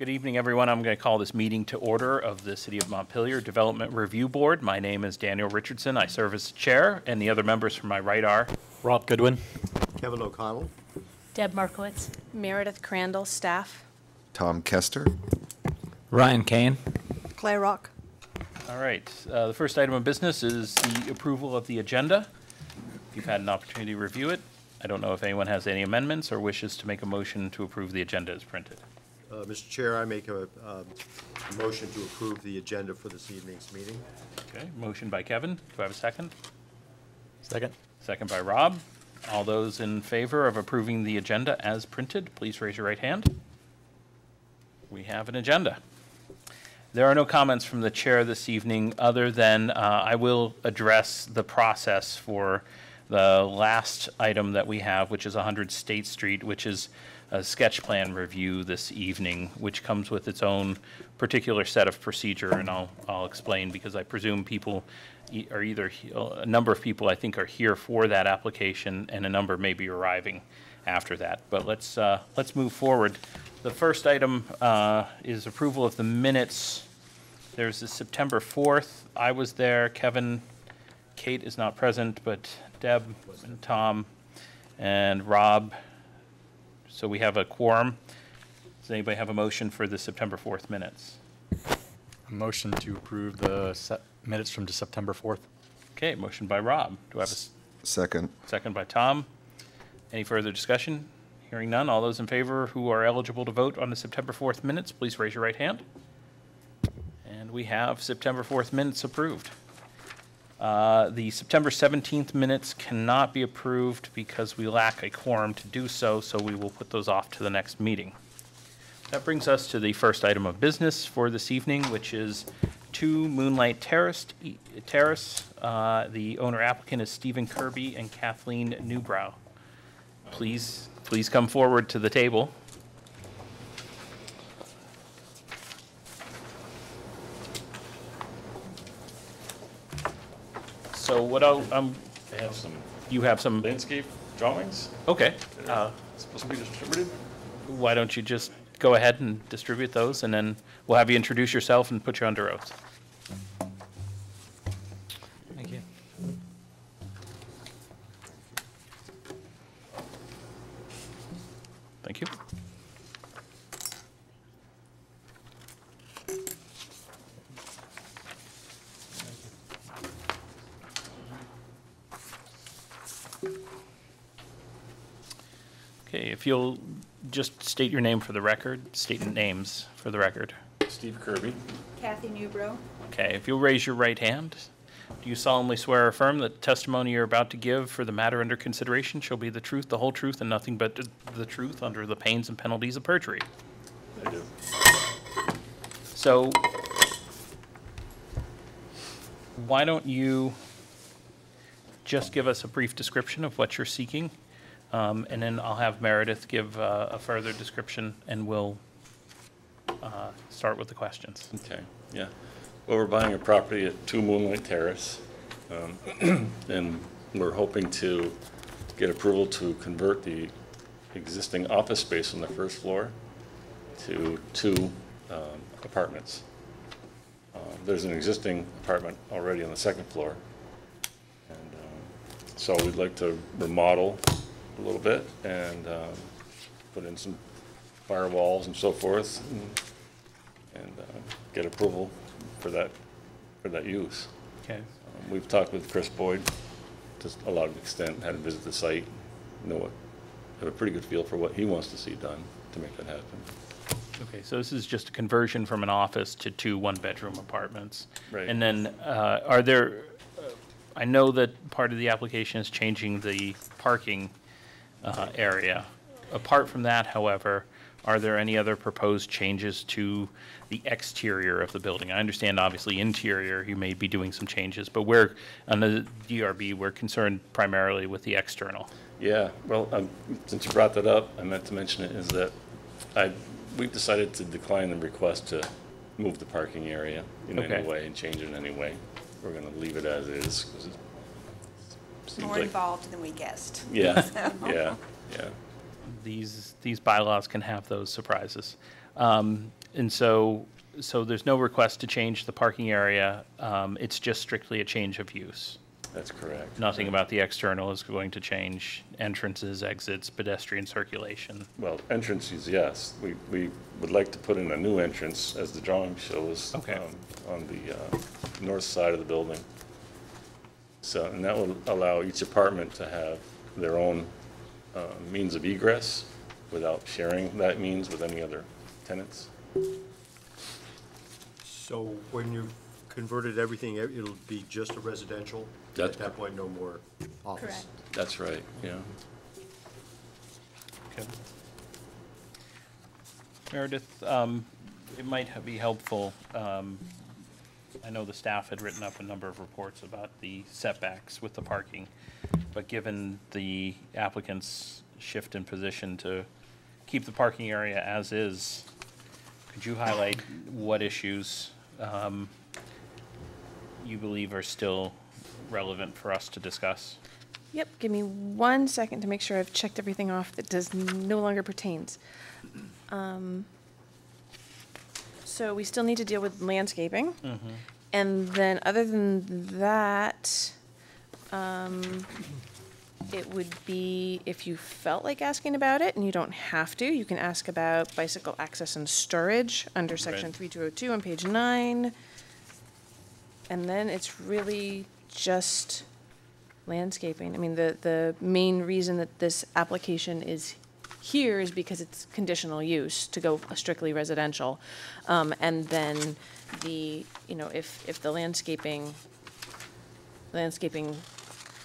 Good evening, everyone. I'm going to call this meeting to order of the City of Montpelier Development Review Board. My name is Daniel Richardson. I serve as chair, and the other members from my right are Rob Goodwin. Kevin O'Connell. Deb Markowitz. Meredith Crandall, staff. Tom Kester. Ryan Kane. Claire Rock. All right, uh, the first item of business is the approval of the agenda. If you've had an opportunity to review it, I don't know if anyone has any amendments or wishes to make a motion to approve the agenda as printed. Uh, Mr. Chair, I make a um, a motion to approve the agenda for this evening's meeting. Okay, motion by Kevin. Do I have a second? Second. Second by Rob. All those in favor of approving the agenda as printed, please raise your right hand. We have an agenda. There are no comments from the chair this evening, other than uh, I will address the process for the last item that we have, which is 100 State Street, which is a sketch plan review this evening, which comes with its own particular set of procedure, and I'll, I'll explain, because I presume people are either, a number of people, I think, are here for that application, and a number may be arriving after that. But let's, uh, let's move forward. The first item uh, is approval of the minutes. There's the September 4th. I was there. Kevin, Kate is not present, but Deb and Tom and Rob. So we have a quorum. Does anybody have a motion for the September 4th minutes? A motion to approve the se- minutes from September 4th. Okay, motion by Rob. Do I have a s- Second. second by Tom? Any further discussion? Hearing none. All those in favor who are eligible to vote on the September 4th minutes, please raise your right hand. And we have September 4th minutes approved. Uh, The September 17th minutes cannot be approved because we lack a quorum to do so, so we will put those off to the next meeting. That brings us to the first item of business for this evening, which is 2 Moonlight Terrace. Terrace. Uh, The owner applicant is Stephen Kirby and Kathleen Newbrow. Please, please come forward to the table. So what I'll, um, I have some you have some, landscape drawings okay. that Uh, are supposed to be distributed. Why don't you just go ahead and distribute those, and then we'll have you introduce yourself and put you under oath. If you'll just state your name for the record, state names for the record. Steve Kirby, Kathy Newbro. Okay, if you'll raise your right hand, do you solemnly swear or affirm that the testimony you're about to give for the matter under consideration shall be the truth, the whole truth, and nothing but the truth under the pains and penalties of perjury? I do. So, why don't you just give us a brief description of what you're seeking? Um, and then I'll have Meredith give uh, a further description, and we'll uh, start with the questions. Okay, yeah. Well, we're buying a property at Two Moonlight Terrace. um, And we're hoping to get approval to convert the existing office space on the first floor to two um, apartments. Uh, There's an existing apartment already on the second floor. And um, so we'd like to remodel a little bit and um, put in some firewalls and so forth. and- and uh, get approval for that, for that use. Okay. Um, We've talked with Chris Boyd to a lot of extent, had him visit the site, know what, have a pretty good feel for what he wants to see done to make that happen. Okay, so this is just a conversion from an office to two one-bedroom apartments. Right. And then, uh, are there, uh, I know that part of the application is changing the parking uh, area. Apart from that, however, are there any other proposed changes to the exterior of the building? I understand, obviously, interior, you may be doing some changes, but we're, on the DRB, we're concerned primarily with the external. Yeah, well, um, since you brought that up, I meant to mention it, is that I, we've decided to decline the request to move the parking area in any way and change it in any way. We're gonna leave it as is, 'cause it seems More like- involved than we guessed. Yeah, yeah, yeah. these, these bylaws can have those surprises. Um, And so, so there's no request to change the parking area. Um, It's just strictly a change of use. That's correct. Nothing about the external is going to change entrances, exits, pedestrian circulation. Well, entrances, yes. We, we would like to put in a new entrance, as the drawing shows. Okay. um, On the uh, north side of the building. So, and that will allow each apartment to have their own uh, means of egress without sharing that means with any other tenants. So when you've converted everything, it- it'll be just a residential? That's At that point, no more office? Correct. That's right, yeah. Okay. Meredith, um, it might be helpful, um, I know the staff had written up a number of reports about the setbacks with the parking, but given the applicant's shift in position to keep the parking area as is, could you highlight what issues um, you believe are still relevant for us to discuss? Yep, give me one second to make sure I've checked everything off that does no longer pertains. Um, So we still need to deal with landscaping. And then, other than that, um, it would be, if you felt like asking about it, and you don't have to, you can ask about bicycle access and storage under section Right. 3202 on page nine. And then it's really just landscaping. I mean, the, the main reason that this application is here is because it's conditional use to go strictly residential. Um, and then the, you know, if, if the landscaping, landscaping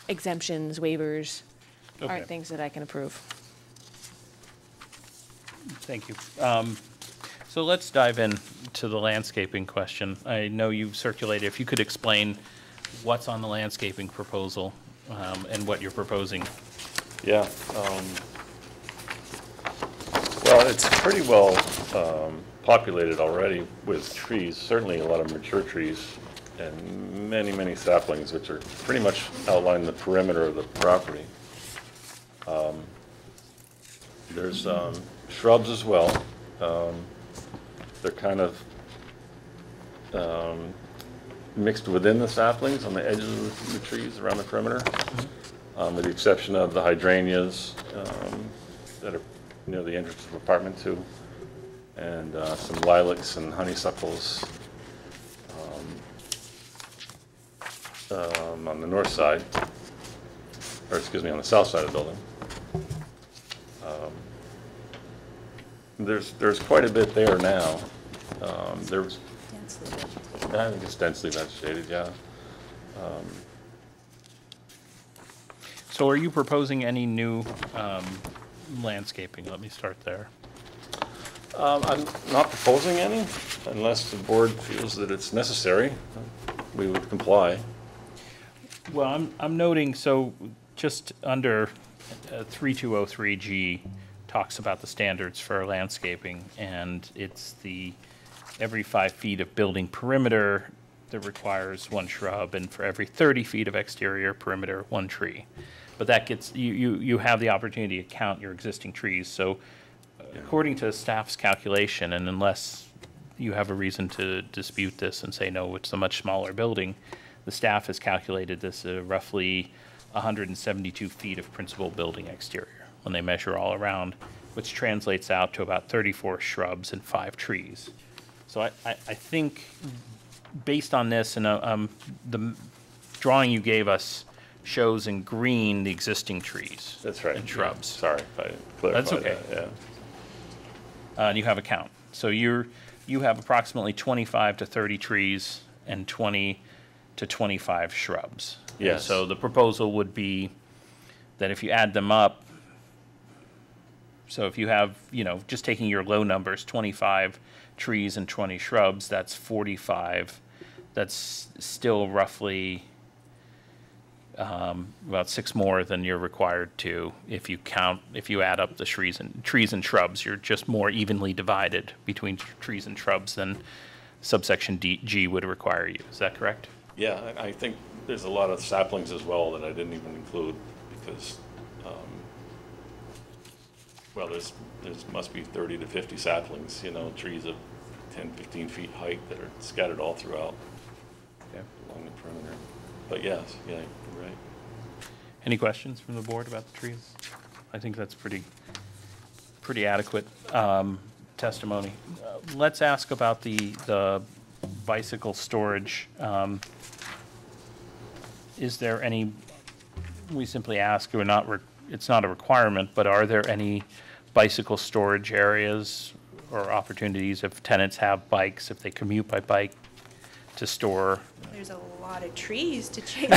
exemptions, waivers Okay. aren't things that I can approve. Thank you. Um, So let's dive in to the landscaping question. I know you've circulated, if you could explain what's on the landscaping proposal um, and what you're proposing. Yeah. um, Well, it's pretty well um, populated already with trees, certainly a lot of mature trees, and many, many saplings, which are pretty much outline the perimeter of the property. Um, There's um, shrubs as well. Um, They're kind of um, mixed within the saplings on the edges of the trees around the perimeter um, with the exception of the hydrangeas um, that are near the entrance of apartment two, and uh, some lilacs and honeysuckles um, um, on the north side, or excuse me, on the south side of the building. Um, There's, there's quite a bit there now. Um, There's, I think it's densely vegetated, yeah. So are you proposing any new um, landscaping? Let me start there. Um, I'm not proposing any unless the board feels that it's necessary. We would comply. Well, I'm, I'm noting, so just under uh, 3203G talks about the standards for landscaping, and it's the, every five feet of building perimeter that requires one shrub, and for every 30 feet of exterior perimeter, one tree. But that gets, you, you, you have the opportunity to count your existing trees, so according to staff's calculation, and unless you have a reason to dispute this and say, no, it's a much smaller building, the staff has calculated this uh, roughly 172 feet of principal building exterior when they measure all around, which translates out to about 34 shrubs and five trees. So I, I, I think, based on this, and uh, um, the drawing you gave us shows in green the existing trees. That's right. And shrubs. Sorry if I clarified That's okay. that, yeah. Uh, and you have a count. So you're, you have approximately 25 to 30 trees and 20 to 25 shrubs. And So the proposal would be that if you add them up, so if you have, you know, just taking your low numbers, 25 trees and 20 shrubs, that's 45. That's still roughly um, about six more than you're required to if you count, if you add up the trees and, trees and shrubs. You're just more evenly divided between tr- trees and shrubs than subsection D, G would require you. Is that correct? Yeah, I I think there's a lot of saplings as well that I didn't even include because, um, well, there's, there's, must be 30 to 50 saplings, you know, trees of 10, 15 feet height that are scattered all throughout Okay. along the perimeter. But yes, yeah, right. Any questions from the board about the trees? I think that's pretty, pretty adequate um, testimony. Uh, Let's ask about the, the bicycle storage. Um, Is there any, we simply ask, we're not, re- it's not a requirement, but are there any bicycle storage areas or opportunities if tenants have bikes, if they commute by bike, to store? There's a lot of trees to change.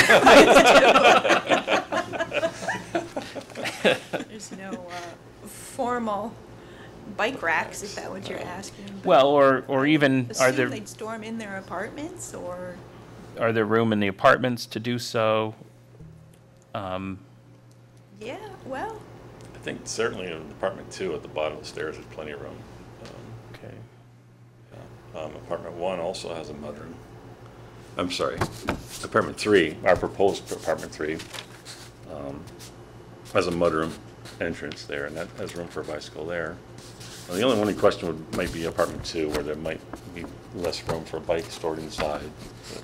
There's no uh, formal bike racks, if that's what you're asking. but Well, or, or even, are there? Assume they'd store 'em in their apartments, or, Are there room in the apartments to do so? Um, yeah, well, I think certainly in apartment two at the bottom of the stairs, there's plenty of room. Um, Okay. Um, apartment one also has a mudroom. I'm sorry, apartment three, our proposed apartment three, um, has a mudroom entrance there, and that has room for a bicycle there. And the only one in question would, might be apartment two, where there might be less room for a bike stored inside. but-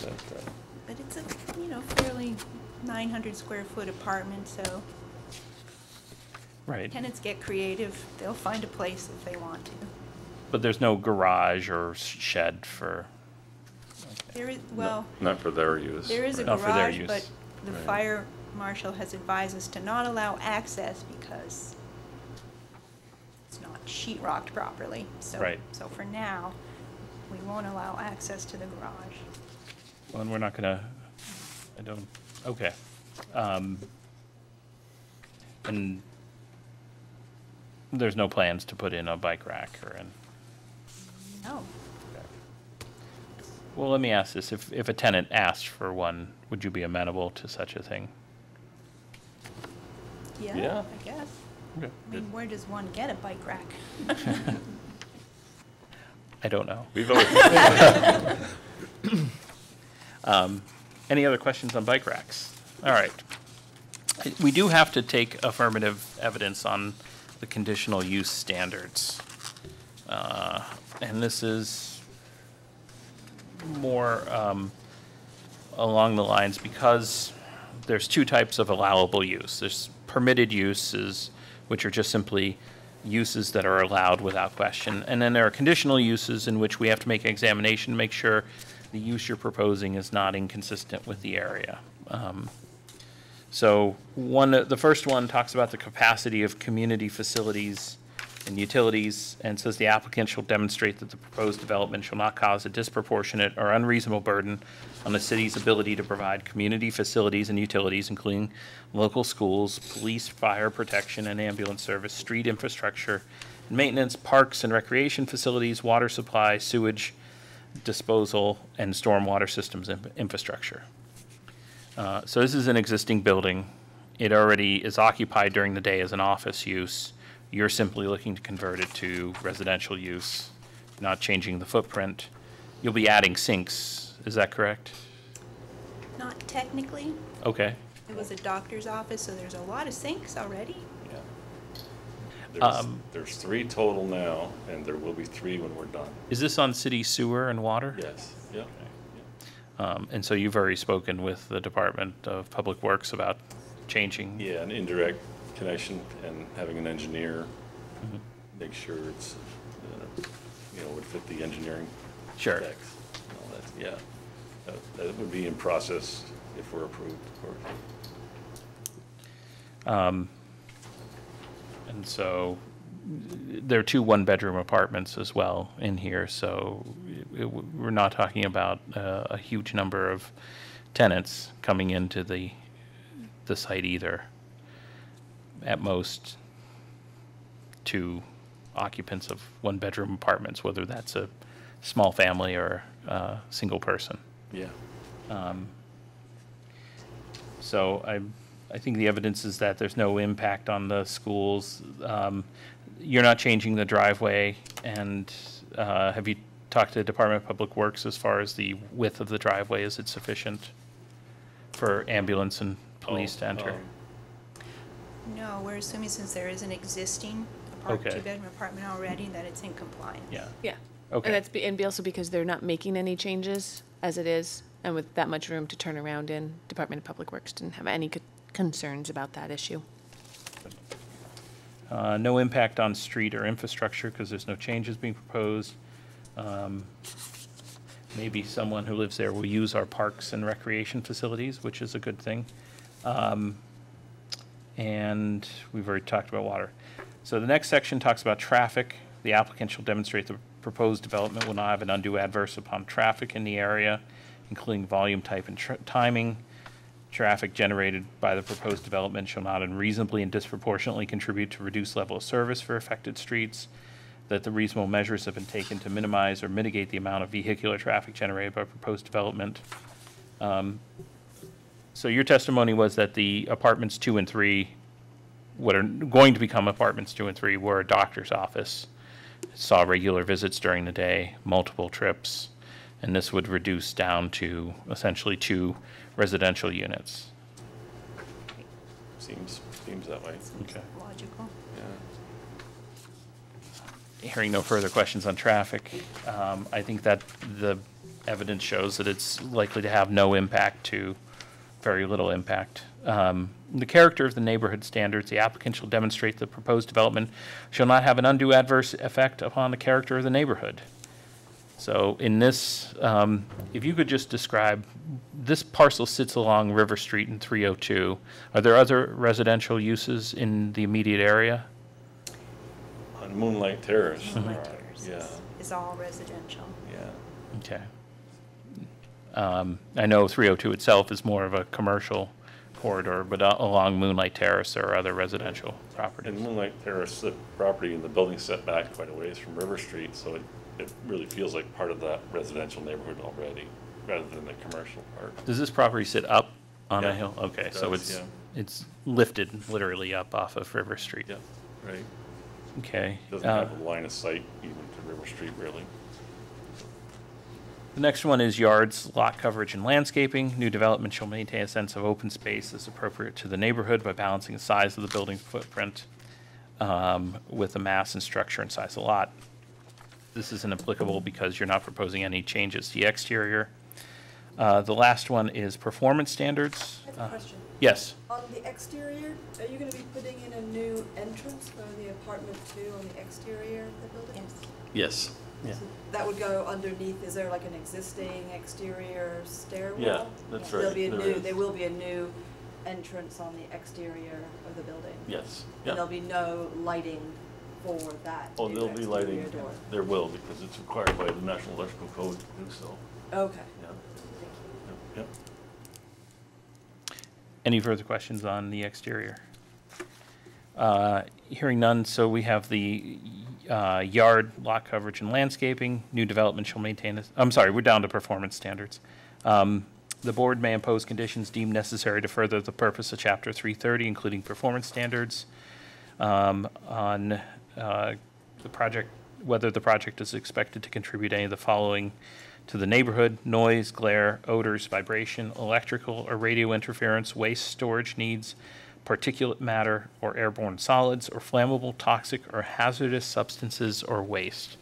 but, uh, but it's a, you know, fairly 900 square foot apartment, so Right. tenants get creative. They'll find a place if they want to. But there's no garage or shed for, There is, well. Not for their use. There is a Not for their garage, use. but the Right. fire marshal has advised us to not allow access because it's not sheet rocked properly. So, Right. so for now, we won't allow access to the garage. well, and we're not gonna, I don't, okay. Um, And there's no plans to put in a bike rack or an, No, well, let me ask this, if, if a tenant asked for one, would you be amenable to such a thing? yeah, Yeah. I guess. Okay. I mean, where does one get a bike rack? I don't know. We've always, Any other questions on bike racks? All right. We do have to take affirmative evidence on the conditional use standards. Uh, And this is more um, along the lines because there's two types of allowable use. There's permitted uses, which are just simply uses that are allowed without question. And then there are conditional uses in which we have to make an examination, to make sure the use you're proposing is not inconsistent with the area. Um, So one, the first one talks about the capacity of community facilities and utilities, and says the applicant shall demonstrate that the proposed development shall not cause a disproportionate or unreasonable burden on the city's ability to provide community facilities and utilities, including local schools, police, fire protection, and ambulance service, street infrastructure, and maintenance, parks and recreation facilities, water supply, sewage disposal, and stormwater systems infrastructure. Uh, So this is an existing building. It already is occupied during the day as an office use. You're simply looking to convert it to residential use, not changing the footprint. You'll be adding sinks, is that correct? Not technically. Okay. It was a doctor's office, so there's a lot of sinks already. yeah. There's, Um, there's three total now, and there will be three when we're done. Is this on city sewer and water? Yes, yeah. Um, And so you've already spoken with the Department of Public Works about changing? Yeah, an indirect connection and having an engineer Mm-hmm. make sure it's, uh, you know, would fit the engineering Sure. specs. and all that. Yeah, That- that would be in process if we're approved, of course. And so there are two one-bedroom apartments as well in here, so it- it- we're not talking about uh, a huge number of tenants coming into the, the site either. At most, two occupants of one-bedroom apartments, whether that's a small family or a single person. Yeah. So I, I think the evidence is that there's no impact on the schools. Um, You're not changing the driveway, and uh, have you talked to the Department of Public Works as far as the width of the driveway? Is it sufficient for ambulance and police to Oh, enter? um, No, we're assuming since there is an existing our Okay. two-bedroom apartment already, that it's in compliance. Yeah, Yeah. Okay. And that's, be- and be also because they're not making any changes as it is, and with that much room to turn around in, Department of Public Works didn't have any co- concerns about that issue. Uh, No impact on street or infrastructure because there's no changes being proposed. Um, Maybe someone who lives there will use our parks and recreation facilities, which is a good thing. Um, And we've already talked about water. So the next section talks about traffic. The applicant shall demonstrate the proposed development will not have an undue adverse upon traffic in the area, including volume, type, and timing. Traffic generated by the proposed development shall not unreasonably and disproportionately contribute to reduced level of service for affected streets. That the reasonable measures have been taken to minimize or mitigate the amount of vehicular traffic generated by proposed development. Um, So your testimony was that the apartments two and three, what are going to become apartments two and three, were a doctor's office. Saw regular visits during the day, multiple trips, and this would reduce down to essentially two residential units. Seems, seems that way. Okay. Logical. Yeah. Hearing no further questions on traffic, um, I think that the evidence shows that it's likely to have no impact to very little impact. Um, The character of the neighborhood standards, the applicant shall demonstrate the proposed development shall not have an undue adverse effect upon the character of the neighborhood. So in this, um, if you could just describe, this parcel sits along River Street in 302. Are there other residential uses in the immediate area? On Moonlight Terrace. Moonlight Terrace Yeah, is- is all residential. yeah. Okay. Um, I know 302 itself is more of a commercial corridor, but a- along Moonlight Terrace, are other residential In properties. Moonlight Terrace, the property and the building set back quite a ways from River Street, so it, it really feels like part of that residential neighborhood already, rather than the commercial part. Does this property sit up on a Yeah, hill? Okay, it so does, it's, yeah. it's lifted literally up off of River Street? Yeah, right. Okay. Doesn't Uh, have a line of sight even to River Street, really. The next one is yards, lot coverage, and landscaping. New development shall maintain a sense of open space as appropriate to the neighborhood by balancing the size of the building footprint um, with the mass and structure and size of the lot. This isn't applicable because you're not proposing any changes to the exterior. Uh, The last one is performance standards. I have Uh, question. Yes, On the exterior, are you gonna be putting in a new entrance for the apartment two on the exterior of the building? Yes. Yes. Yeah. So That would go underneath, is there like an existing exterior stairwell? Yeah, that's There'll right, be a there new, is. there will be a new entrance on the exterior of the building? Yes, And there'll be no lighting for that Oh, new there'll be lighting, door? there will, because it's required by the National Electrical Code to do so, Okay, yeah. thank. Yep. Any further questions on the exterior? Uh, Hearing none, so we have the uh, yard, lot coverage, and landscaping. New development shall maintain, I'm sorry, we're down to performance standards. Um, The board may impose conditions deemed necessary to further the purpose of Chapter 330, including performance standards um, on uh, the project, whether the project is expected to contribute any of the following to the neighborhood, noise, glare, odors, vibration, electrical or radio interference, waste storage needs, particulate matter or airborne solids, or flammable, toxic, or hazardous substances or waste.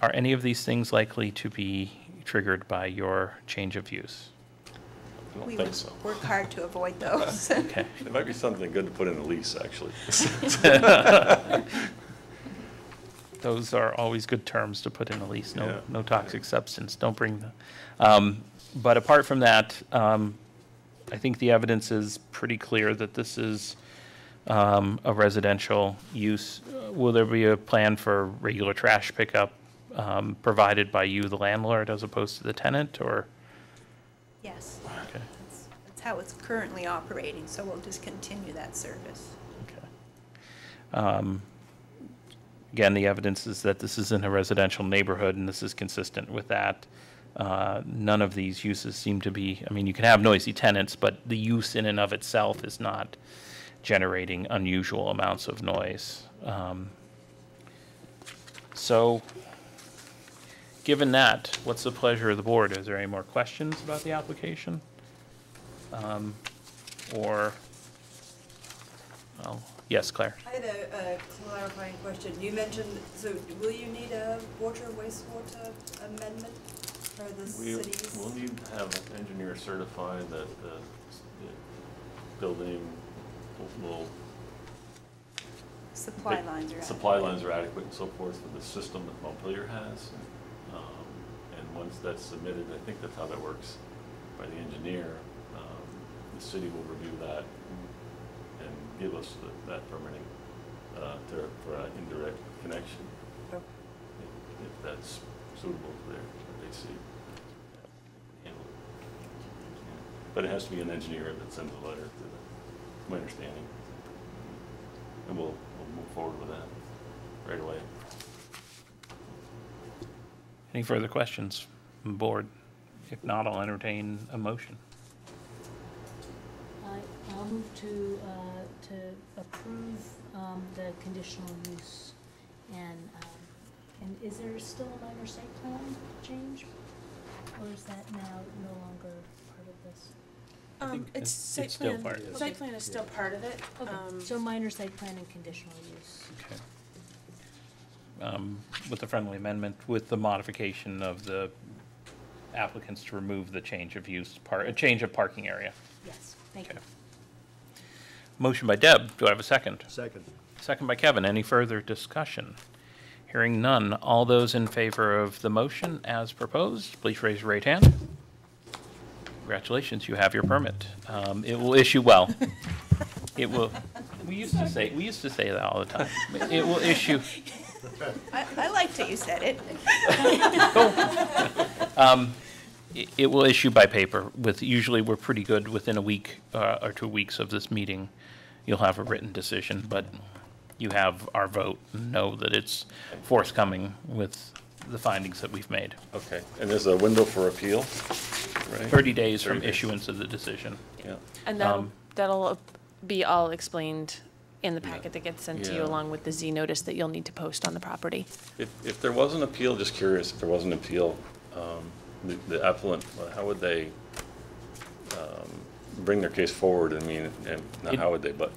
Are any of these things likely to be triggered by your change of use? I don't We think would so. work hard to avoid those. Okay. It might be something good to put in a lease, actually. Those are always good terms to put in a lease, no, Yeah. no toxic substance, don't bring them. um, but apart from that, um, I think the evidence is pretty clear that this is, um, a residential use. Will there be a plan for regular trash pickup, um, provided by you, the landlord, as opposed to the tenant, or? Yes, Okay, that's, that's how it's currently operating, so we'll just continue that service. okay. Um, Again, the evidence is that this is in a residential neighborhood, and this is consistent with that. Uh, None of these uses seem to be, I mean, you can have noisy tenants, but the use in and of itself is not generating unusual amounts of noise. Um, So, given that, what's the pleasure of the board? Is there any more questions about the application? Um, Or, well, Yes, Claire? I had a, a clarifying question. You mentioned, so will you need a water wastewater amendment for the We, cities? we'll need to have an engineer certify that the, the building will-. Supply lines are. Supply lines are adequate and so forth for the system that Montpelier has. Um, And once that's submitted, I think that's how that works by the engineer, um, the city will review that and give us the- that permitting uh, to, for an indirect connection, if if that's suitable to their, see. Handle it. But it has to be an engineer that sends a letter to the, my understanding. And we'll, we'll move forward with that right away. Any further questions from the board? If not, I'll entertain a motion. I- I'll move to, uh, to approve um, the conditional use. And, um, and is there still a minor site plan change? Or is that now no longer part of this? Um, think it's it's- site it's still plan, part of it. site plan is still part of it. Okay, Um, so minor site plan and conditional use. Okay. Um, With the friendly amendment, with the modification of the applicants to remove the change of use, part, a change of parking area. Yes, thank you. Okay. Motion by Deb, do I have a second? Second. Second by Kevin, any further discussion? Hearing none, all those in favor of the motion as proposed, please raise your right hand. Congratulations, you have your permit. Um, It will issue, well, it will, we used to say, we used to say that all the time. It will issue, I, I liked it, you said it. Um, It it will issue by paper with, usually we're pretty good, within a week uh, or two weeks of this meeting, you'll have a written decision, but you have our vote, and know that it's forthcoming with the findings that we've made. Okay, and there's a window for appeal, right? 30 days from days. issuance of the decision. Yeah, And that'll, um, that'll be all explained in the packet that gets sent to you Yeah. along with the Z notice that you'll need to post on the property. if, if there was an appeal, just curious, if there was an appeal, um, the the applicant, how would they um, bring their case forward? I mean, and, not It- how would they, but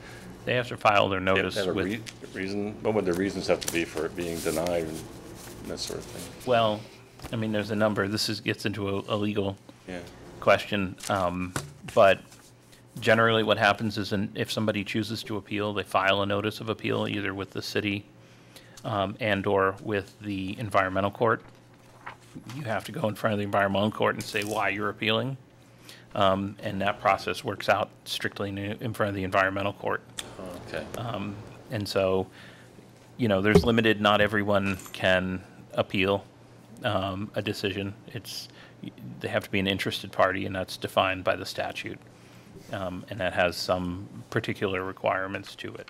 They have to file their notice have a with, rea- reason, what would the reasons have to be for it being denied and that sort of thing? well, I mean, there's a number, this is, gets into a, a legal Yeah, question, um, but generally what happens is an- if somebody chooses to appeal, they file a notice of appeal either with the city um, and/or with the environmental court. You have to go in front of the environmental court and say why you're appealing. Um, And that process works out strictly in, in front of the environmental court. Okay, Um, And so, you know, there's limited, not everyone can appeal um, a decision. It's, they have to be an interested party, and that's defined by the statute. Um, And that has some particular requirements to it.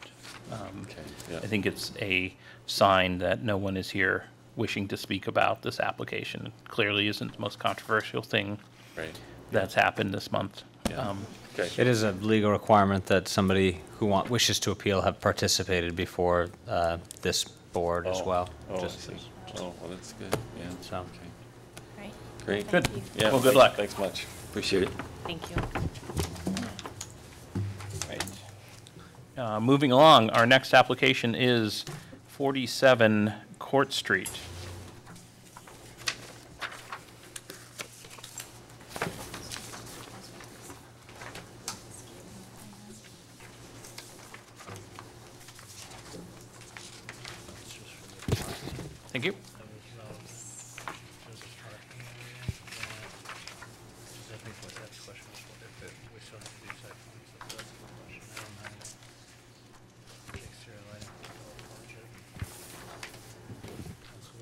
Um, okay, yeah. I think it's a sign that no one is here wishing to speak about this application. It Clearly isn't the most controversial thing Right, that's happened this month. Yeah. Um, okay. It is a legal requirement that somebody who want, wishes to appeal have participated before uh, this board as Oh, well. Oh, I just- see. Oh, well, that's good, yeah, So- okay. Right. Great. Good. Yeah, Well, good luck. Thanks much, appreciate it. Thank you. Right. Uh, Moving along, our next application is 47 Court Street. Thank you.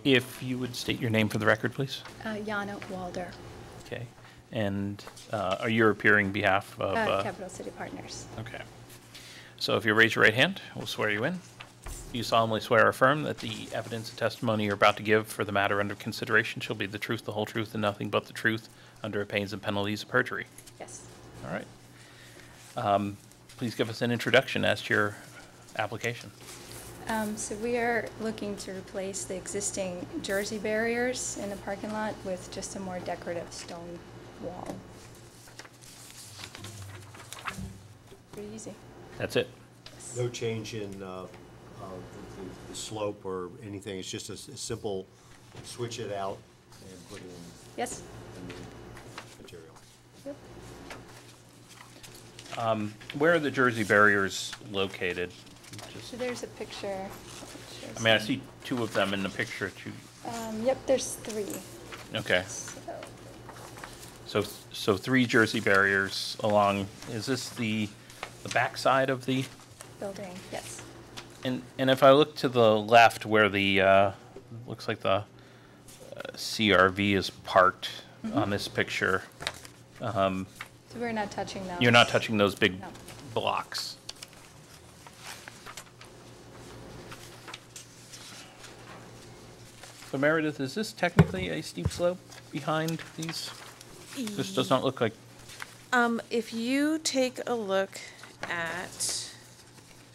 If you would state your name for the record, please. Uh, Jana Walder, Okay. And uh, are you appearing behalf of? uh, uh, Capital City Partners. Okay. So if you raise your right hand, we'll swear you in. Do you solemnly swear or affirm that the evidence and testimony you're about to give for the matter under consideration shall be the truth, the whole truth, and nothing but the truth under pains and penalties of perjury? Yes. All right. Um, Please give us an introduction as to your application. Um, so we are looking to replace the existing Jersey barriers in the parking lot with just a more decorative stone wall. Pretty easy. That's it. Yes. No change in uh, uh, the- the- the slope or anything, it's just a s- a simple switch it out and put in Yes? a new material. Where are the Jersey barriers located? Just- So there's a picture. I mean, I see two of them in the picture, two, Um, yep, there's three. okay. So, So, so three Jersey barriers along, is this the, the backside of the? building, yes. And, and if I look to the left where the, uh, looks like the uh, CRV is parked on this picture, So we're not touching those. you're not touching those big No. blocks. So Meredith, is this technically a steep slope behind these? This does not look like, Um, if you take a look at,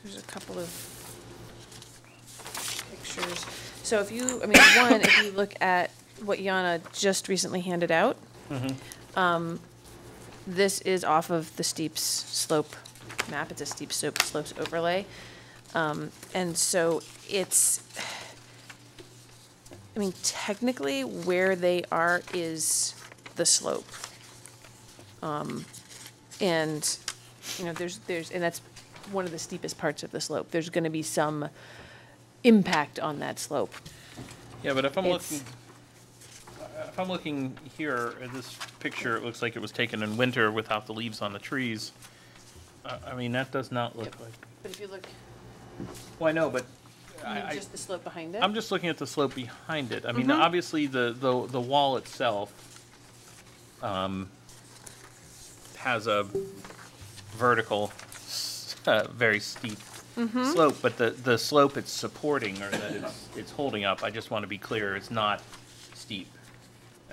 there's a couple of pictures. So if you, I mean, one, if you look at what Yana just recently handed out, um, this is off of the steeps slope map. It's a steep slope slopes overlay. Um, and so it's, I mean, technically where they are is the slope. Um, and, you know, there's, there's, and that's one of the steepest parts of the slope. There's gonna be some impact on that slope. yeah, but if I'm It's- looking, if I'm looking here at this picture, it looks like it was taken in winter without the leaves on the trees. I mean, that does not look Yep. like, But if you look, well, I know, but I I, mean, I, just the slope behind it. I'm just looking at the slope behind it. I mean, Mhm. obviously, the, the, the wall itself, um, has a vertical, s- uh, very steep Mm-hmm. slope, but the, the slope it's supporting or that it's, it's holding up, I just want to be clear, it's not steep,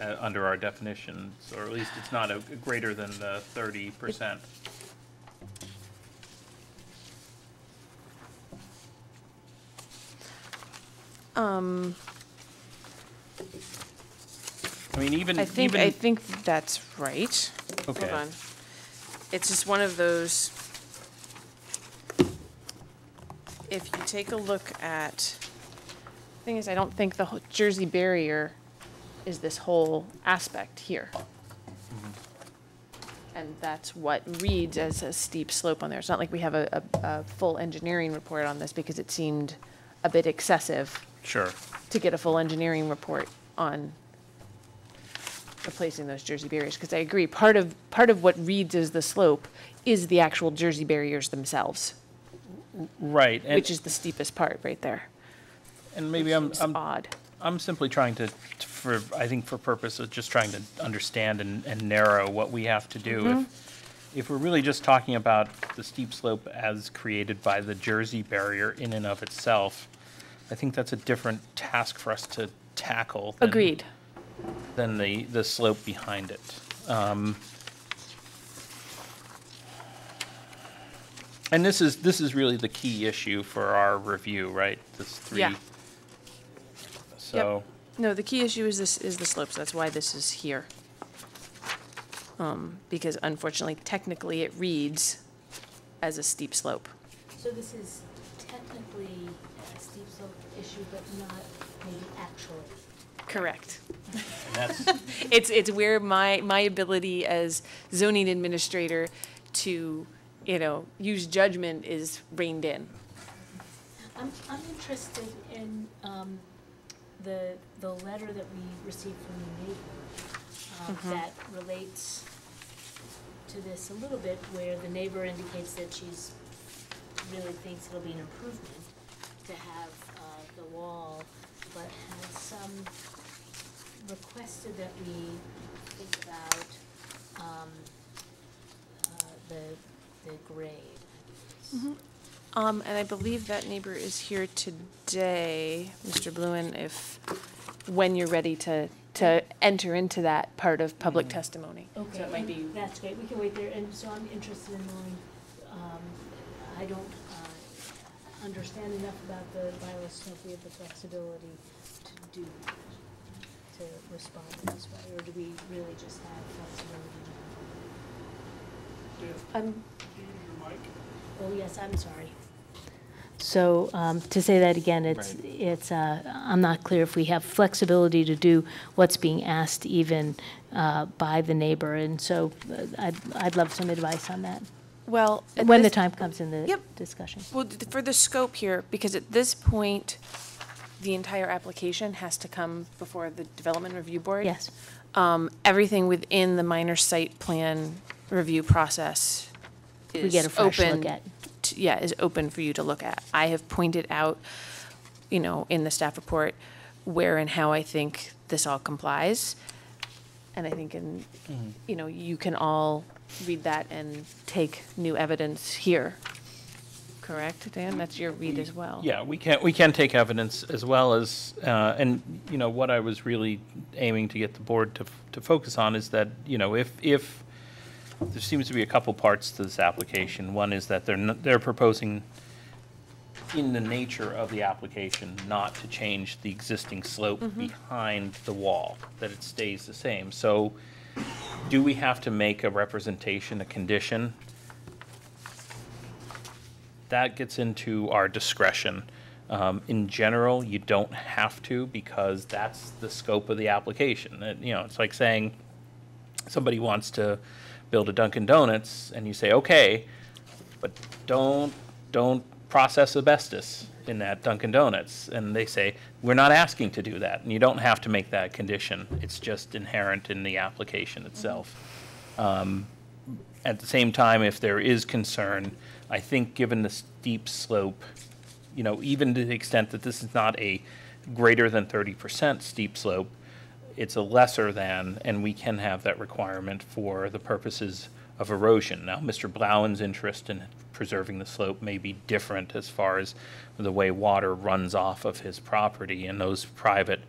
uh, under our definitions, or at least it's not a, greater than the thirty percent. Um, I mean, even, I think, even. I think that's right. Okay. Hold on. It's just one of those, if you take a look at, thing is, I don't think the whole Jersey barrier is this whole aspect here. Mm-hmm. And that's what reads as a steep slope on there. It's not like we have a, a, a full engineering report on this because it seemed a bit excessive Sure. to get a full engineering report on replacing those Jersey barriers, because I agree, part of, part of what reads as the slope is the actual Jersey barriers themselves, Right. and- which is the steepest part right there. And maybe I'm, Seems I'm, odd. I'm simply trying to, for, I think for purpose of just trying to understand and, and narrow what we have to do. If, if we're really just talking about the steep slope as created by the Jersey barrier in and of itself, I think that's a different task for us to tackle. than- Agreed. Than the, the slope behind it. Um, And this is, this is really the key issue for our review, right? This three. Yeah. So. Yep. No, the key issue is this, is the slopes, that's why this is here. Um, because unfortunately, technically, it reads as a steep slope. So this is technically a steep slope issue, but not maybe actually. Correct. That's, It's, it's where my, my ability as zoning administrator to, you know, use judgment is reined in. I'm, I'm interested in, um, the, the letter that we received from the neighbor, um, that relates to this a little bit, where the neighbor indicates that she's, really thinks it'll be an improvement to have, uh, the wall, but has some requested that we think about, um, uh, the, the grade. Um, and I believe that neighbor is here today, Mr. Bluen, if, when you're ready to, to enter into that part of public testimony. Okay, So it might and be, that's great, we can wait there, and so I'm interested in knowing, um, I don't, uh, understand enough about the bylaws, so if we have the flexibility to do, to respond in this way, or do we really just have flexibility? Um, Oh, yes, I'm sorry. So um, to say that again, it's, Right. it's, uh, I'm not clear if we have flexibility to do what's being asked even uh, by the neighbor. And so uh, I'd, I'd love some advice on that, Well, at when the time comes in the Yep. discussion. Well, for the scope here, because at this point, the entire application has to come before the Development Review Board. Yes. Um, everything within the minor site plan review process is We get a fresh look open at. t- Yeah, is open for you to look at. I have pointed out, you know, in the staff report, where and how I think this all complies. And I think in, you know, you can all read that and take new evidence here. Correct, Dan? That's your read as well. Yeah, we can, we can take evidence as well as, uh, and, you know, what I was really aiming to get the board to, f- to focus on is that, you know, if, if, there seems to be a couple parts to this application. One is that they're, they're proposing, in the nature of the application, not to change the existing slope behind the wall, that it stays the same. So, do we have to make a representation, a condition, that gets into our discretion. Um, in general, you don't have to because that's the scope of the application. It- you know, it's like saying somebody wants to build a Dunkin' Donuts and you say, okay, but don't, don't process asbestos in that Dunkin' Donuts. And they say, we're not asking to do that. And you don't have to make that condition. It's just inherent in the application itself. Um, At the same time, if there is concern, I think given the steep slope, you know, even to the extent that this is not a greater than thirty percent steep slope, it's a lesser than, and we can have that requirement for the purposes of erosion. Now, Mr. Blauen's interest in preserving the slope may be different as far as the way water runs off of his property and those private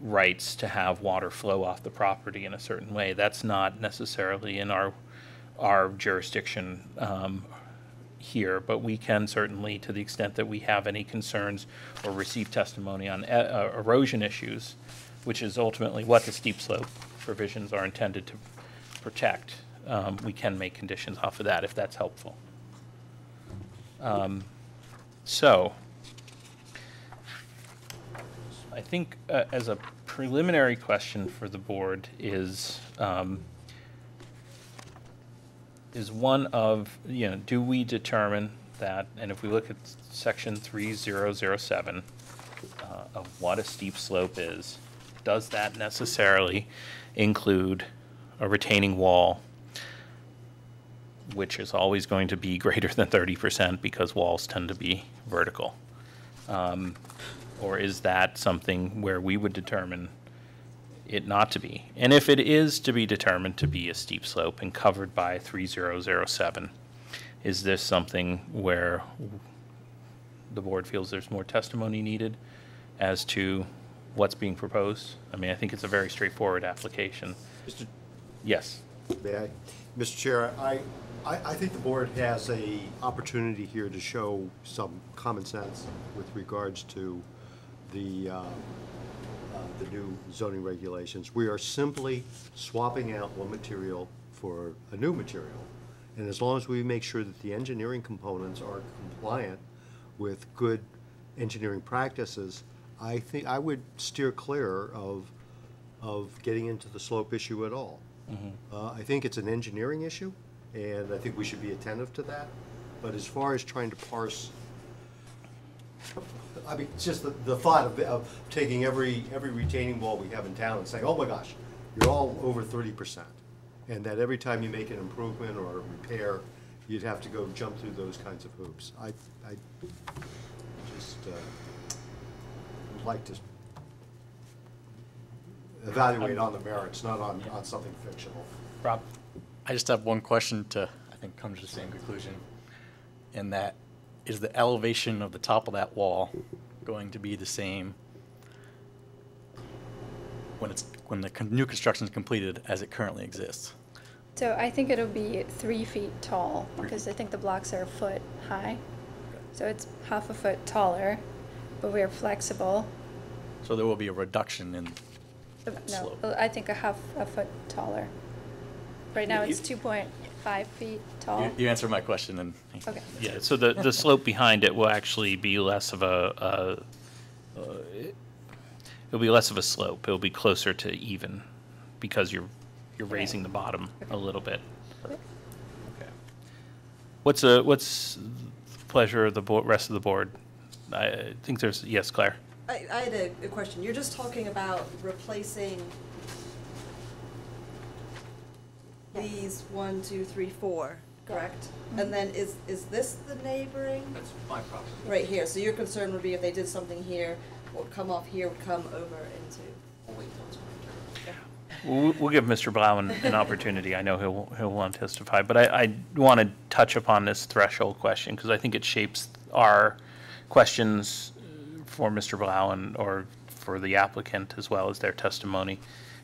rights to have water flow off the property in a certain way. That's not necessarily in our, our jurisdiction um, here, but we can certainly, to the extent that we have any concerns or receive testimony on e- uh, erosion issues, which is ultimately what the steep slope provisions are intended to protect, um, we can make conditions off of that if that's helpful. Um, So, I think uh, as a preliminary question for the board is, um, is one of, you know, do we determine that, and if we look at section 3007 uh, of what a steep slope is, does that necessarily include a retaining wall, which is always going to be greater than 30% because walls tend to be vertical? Um, Or is that something where we would determine it not to be? And if it is to be determined to be a steep slope and covered by 3007, is this something where the board feels there's more testimony needed as to what's being proposed? I mean, I think it's a very straightforward application. Mr. Yes. May I? Mr. Chair, I, I, I think the board has a opportunity here to show some common sense with regards to the, uh, uh, the new zoning regulations. We are simply swapping out one material for a new material. And as long as we make sure that the engineering components are compliant with good engineering practices, I think, I would steer clear of, of getting into the slope issue at all. Uh, I think it's an engineering issue, and I think we should be attentive to that. But as far as trying to parse, I mean, it's just the, the thought of, of taking every, every retaining wall we have in town and saying, oh my gosh, you're all over thirty percent. And that every time you make an improvement or a repair, you'd have to go jump through those kinds of hoops. I, I just, uh, like to evaluate on the merits, not on, on something fictional. Rob? I just have one question to, I think, come to the same conclusion. And that, is the elevation of the top of that wall going to be the same when it's, when the con- new construction is completed as it currently exists? So I think it'll be three feet tall, because I think the blocks are a foot high. So it's half a foot taller, but we are flexible. So there will be a reduction in, Uh, No, Slope. uh, I think a half a foot taller. Right now, it's two point five feet tall? You, you answered my question and. Okay. Yeah, so the, the slope behind it will actually be less of a, a, uh, it'll be less of a slope. It'll be closer to even because you're, you're raising the bottom a little bit. Okay. What's a, what's the pleasure of the bo- rest of the board? I think there's, yes, Claire? I, I had a, a question. You're just talking about replacing these one, two, three, four, correct? Mm-hmm. And then is, is this the neighboring? That's my property. Right here, so your concern would be if they did something here, what would come off here would come over into. Only once my turn. We'll, we'll give Mr. Blau an, an opportunity. I know he'll, he'll want to testify, but I, I want to touch upon this threshold question because I think it shapes our questions for Mr. Blau and, or for the applicant as well as their testimony.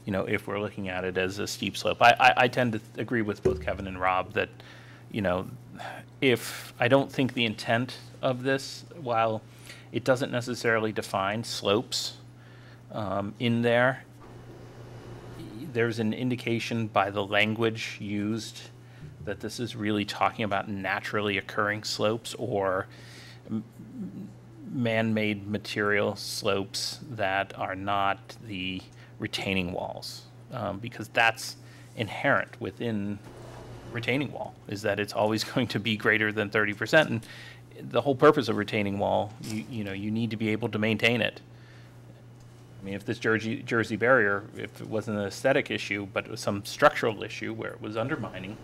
You know, if we're looking at it as a steep slope. I, I, I tend to agree with both Kevin and Rob that, you know, if, I don't think the intent of this, while it doesn't necessarily define slopes um, in there, there's an indication by the language used that this is really talking about naturally occurring slopes or man-made material slopes that are not the retaining walls. Um, because that's inherent within retaining wall, is that it's always going to be greater than thirty percent. And the whole purpose of retaining wall, you, you know, you need to be able to maintain it. I mean, if this Jersey, Jersey barrier, if it wasn't an aesthetic issue, but it was some structural issue where it was undermining,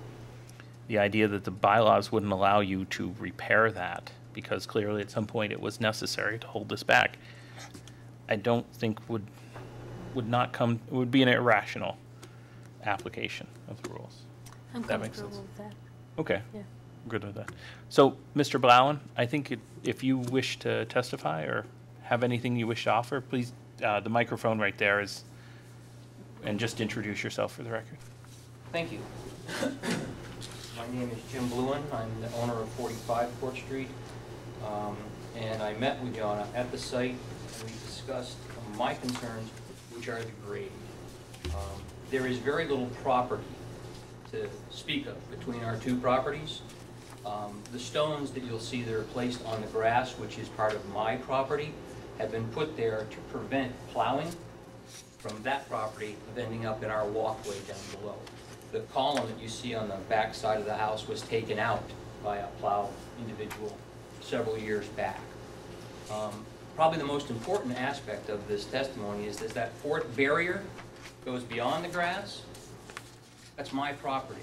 the idea that the bylaws wouldn't allow you to repair that, because clearly at some point it was necessary to hold this back, I don't think would, would not come, would be an irrational application of the rules. I'm That makes sense. with that. Okay. Yeah. I'm Good with that. So, Mr. Blauen, I think it- if you wish to testify or have anything you wish to offer, please, uh, the microphone right there is, and just introduce yourself for the record. Thank you. My name is Jim Bluen. I'm the owner of 45 Court Street. Um, And I met with Yana at the site, and we discussed my concerns, which are the grade. Um, There is very little property to speak of between our two properties. Um, The stones that you'll see that are placed on the grass, which is part of my property, have been put there to prevent plowing from that property of ending up in our walkway down below. The column that you see on the back side of the house was taken out by a plow individual several years back. Um, Probably the most important aspect of this testimony is that that fourth barrier goes beyond the grass. That's my property.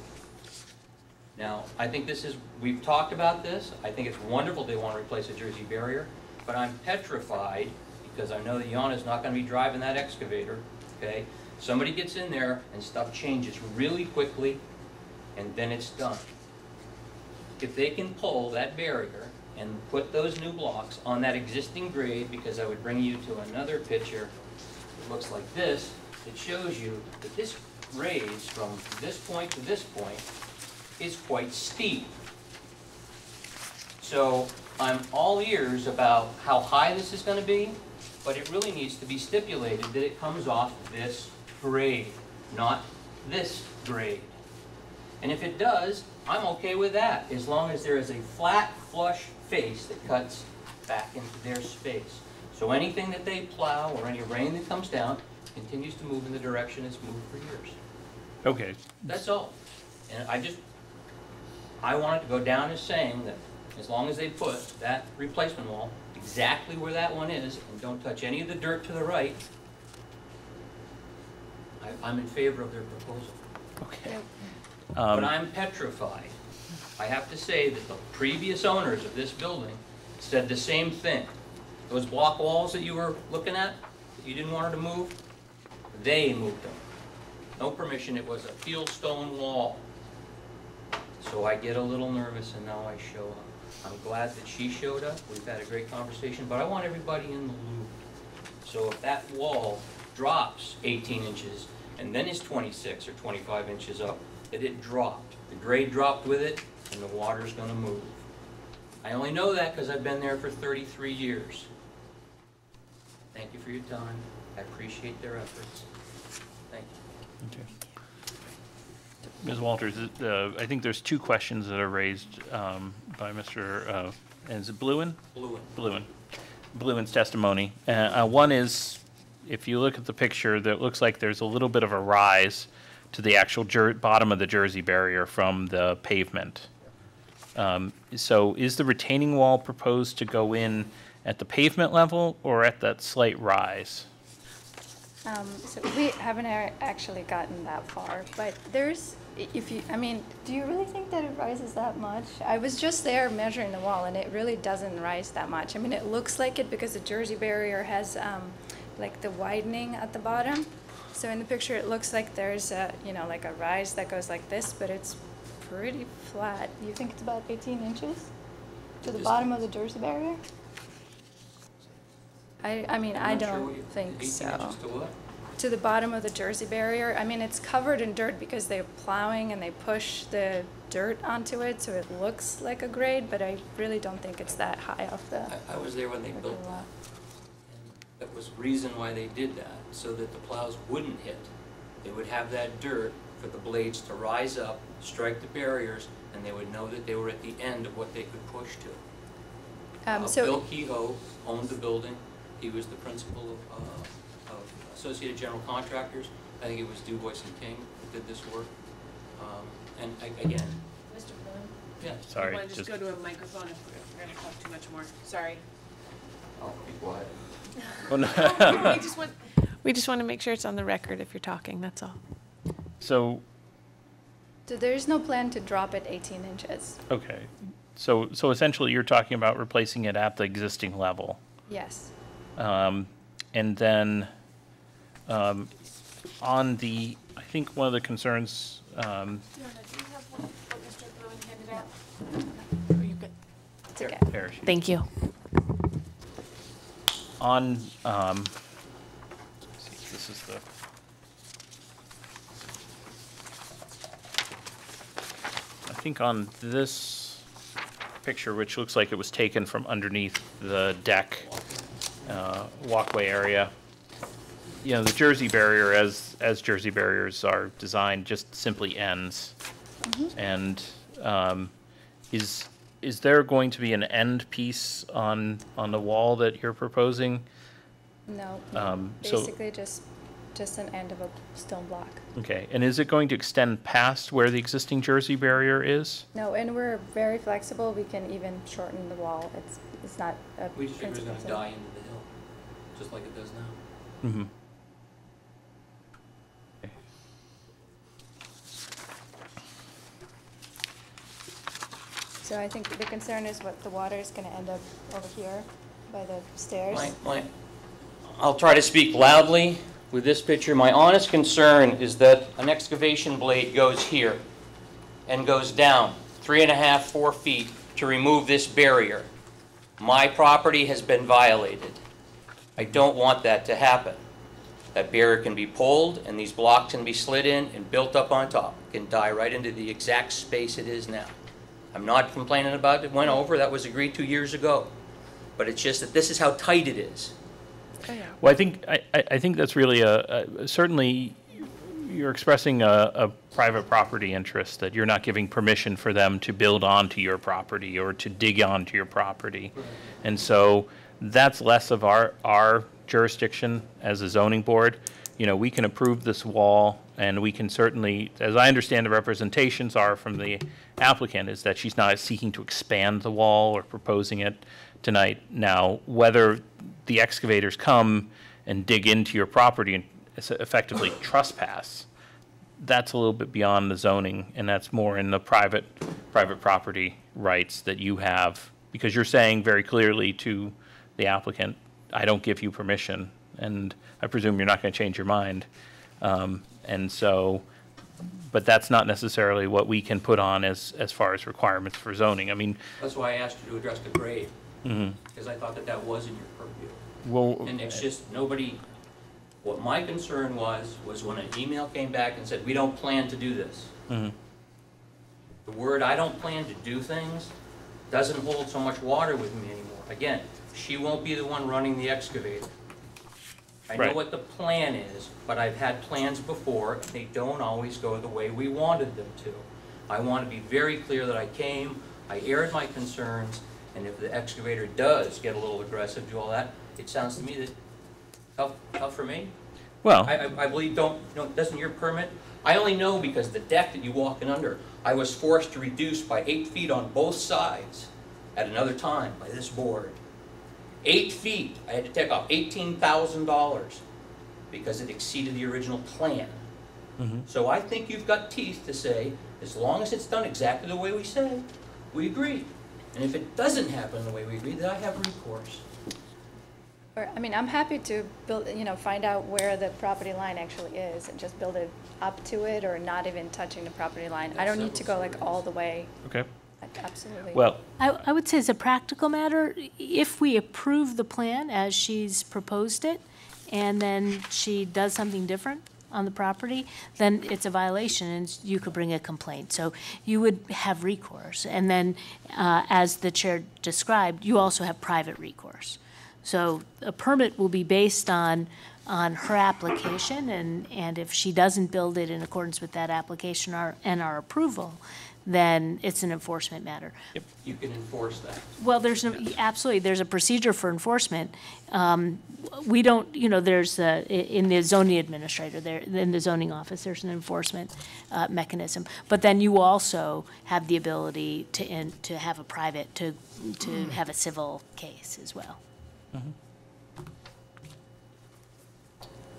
Now, I think this is, we've talked about this, I think it's wonderful they want to replace a Jersey barrier, but I'm petrified, because I know that Yana's not gonna be driving that excavator, okay? Somebody gets in there and stuff changes really quickly, and then it's done. If they can pull that barrier and put those new blocks on that existing grade, because I would bring you to another picture, that looks like this, it shows you that this raise from this point to this point is quite steep. So I'm all ears about how high this is gonna be, but it really needs to be stipulated that it comes off this grade, not this grade. And if it does, I'm okay with that, as long as there is a flat, flush face that cuts back into their space. So anything that they plow or any rain that comes down continues to move in the direction it's moved for years. Okay, That's all. And I just, I want it to go down as saying that as long as they put that replacement wall exactly where that one is and don't touch any of the dirt to the right, I, I'm in favor of their proposal. okay. But Um, I'm petrified. I have to say that the previous owners of this building said the same thing. Those block walls that you were looking at, that you didn't want her to move, they moved them. No permission, it was a field stone wall. So I get a little nervous and now I show up. I'm glad that she showed up, we've had a great conversation, but I want everybody in the loop. So if that wall drops 18 inches and then is 26 or 25 inches up, that it dropped. The grade dropped with it and the water's gonna move. I only know that because I've been there for 33 years. Thank you for your time. I appreciate their efforts. Thank you. okay. Ms. Walters, uh, I think there's two questions that are raised um, by Mr., uh, is it Bluen? Blue. Bluen. Bluen's testimony. Uh, uh, One is, if you look at the picture, that looks like there's a little bit of a rise to the actual jer- bottom of the Jersey barrier from the pavement. Um, So is the retaining wall proposed to go in at the pavement level or at that slight rise? Um, so we haven't actually gotten that far, but there's, if you, I mean, do you really think that it rises that much? I was just there measuring the wall and it really doesn't rise that much. I mean, it looks like it because the Jersey barrier has, um, like the widening at the bottom. So in the picture, it looks like there's a, you know, like a rise that goes like this, but it's pretty flat. You think it's about eighteen inches to the bottom of the Jersey barrier? I, I mean, I sure don't you- think so to what? to the bottom of the Jersey barrier. I mean, it's covered in dirt because they're plowing and they push the dirt onto it, so it looks like a grade, but I really don't think it's that high off the. I, I was there when they built that. And That was reason why they did that, so that the plows wouldn't hit. They would have that dirt for the blades to rise up, strike the barriers, and they would know that they were at the end of what they could push to. Um, Uh, so, Bill Kehoe owned the building. He was the principal of, uh, of Associated General Contractors. I think it was DuBois and King that did this work. Um, And a- again, Mr. Bluen? yeah, Sorry, Want to just just, go to a microphone if we're going to talk too much more? Sorry. I'll be quiet. Oh, no. We just want, we just want to make sure it's on the record if you're talking, that's all. So, so there's no plan to drop it eighteen inches. okay. So, so essentially, you're talking about replacing it at the existing level. Yes. Um, And then um, on the, I think one of the concerns, um, do you have what Mr. Bluen handed out? Are you good? It's okay. there Thank you. on, um, let's see, this is the. Think on this picture, which looks like it was taken from underneath the deck, uh, walkway area, you know, the Jersey barrier, as, as Jersey barriers are designed, just simply ends. And, um, is, is there going to be an end piece on, on the wall that you're proposing? No, Um, so- basically just, just an end of a stone block. Okay, and is it going to extend past where the existing Jersey barrier is? No, and we're very flexible. We can even shorten the wall. It's, it's not a We just figured it was principal gonna die into the hill, just like it does now. Mm-hmm. So I think the concern is what the water is gonna end up over here by the stairs. My, my, I'll try to speak loudly with this picture. My honest concern is that an excavation blade goes here and goes down three and a half, four feet to remove this barrier. My property has been violated. I don't want that to happen. That barrier can be pulled and these blocks can be slid in and built up on top. It Can die right into the exact space it is now. I'm not complaining about it went over, that was agreed to years ago. But it's just that this is how tight it is. Well, I think, I, I I think that's really a, a- certainly, you're expressing a, a private property interest, that you're not giving permission for them to build onto your property or to dig onto your property. And so that's less of our, our jurisdiction as a zoning board. You know, we can approve this wall, and we can certainly, as I understand the representations are from the applicant, is that she's not seeking to expand the wall or proposing it tonight. Now, whether the excavators come and dig into your property and effectively trespass, that's a little bit beyond the zoning, and that's more in the private, private property rights that you have, because you're saying very clearly to the applicant, I don't give you permission, and I presume you're not going to change your mind. Um, And so, but that's not necessarily what we can put on as, as far as requirements for zoning. I mean, That's why I asked you to address the grade. Because I thought that that was in your purview. well, And it's just, nobody, what my concern was, was when an email came back and said, we don't plan to do this. mhm. The word, I don't plan to do things, doesn't hold so much water with me anymore. Again, she won't be the one running the excavator. I know Right. what the plan is, but I've had plans before, they don't always go the way we wanted them to. I want to be very clear that I came, I aired my concerns, and if the excavator does get a little aggressive, do all that, it sounds to me that, tough, tough for me. Well, I, I- I believe, don't, no, doesn't your permit? I only know because the deck that you walk in under, I was forced to reduce by eight feet on both sides at another time by this board. Eight feet, I had to take off eighteen thousand dollars because it exceeded the original plan. Mm-hmm. So I think you've got teeth to say, as long as it's done exactly the way we say, we agree. And if it doesn't happen the way we agree, then I have recourse. Or, I mean, I'm happy to build, you know, find out where the property line actually is and just build it up to it or not even touching the property line. I don't need to go like all the way, okay. absolutely. Well, I, I would say as a practical matter, if we approve the plan as she's proposed it, and then she does something different on the property, then it's a violation, and you could bring a complaint. So you would have recourse. And then, uh, as the chair described, you also have private recourse. So a permit will be based on, on her application, and, and if she doesn't build it in accordance with that application or, and our approval, then it's an enforcement matter. If you can enforce that. Well, there's no, absolutely, there's a procedure for enforcement. Um, We don't, you know, there's, a- i- in the zoning administrator, there, in the zoning office, there's an enforcement uh, mechanism. But then you also have the ability to, in- to have a private, to, to have a civil case as well.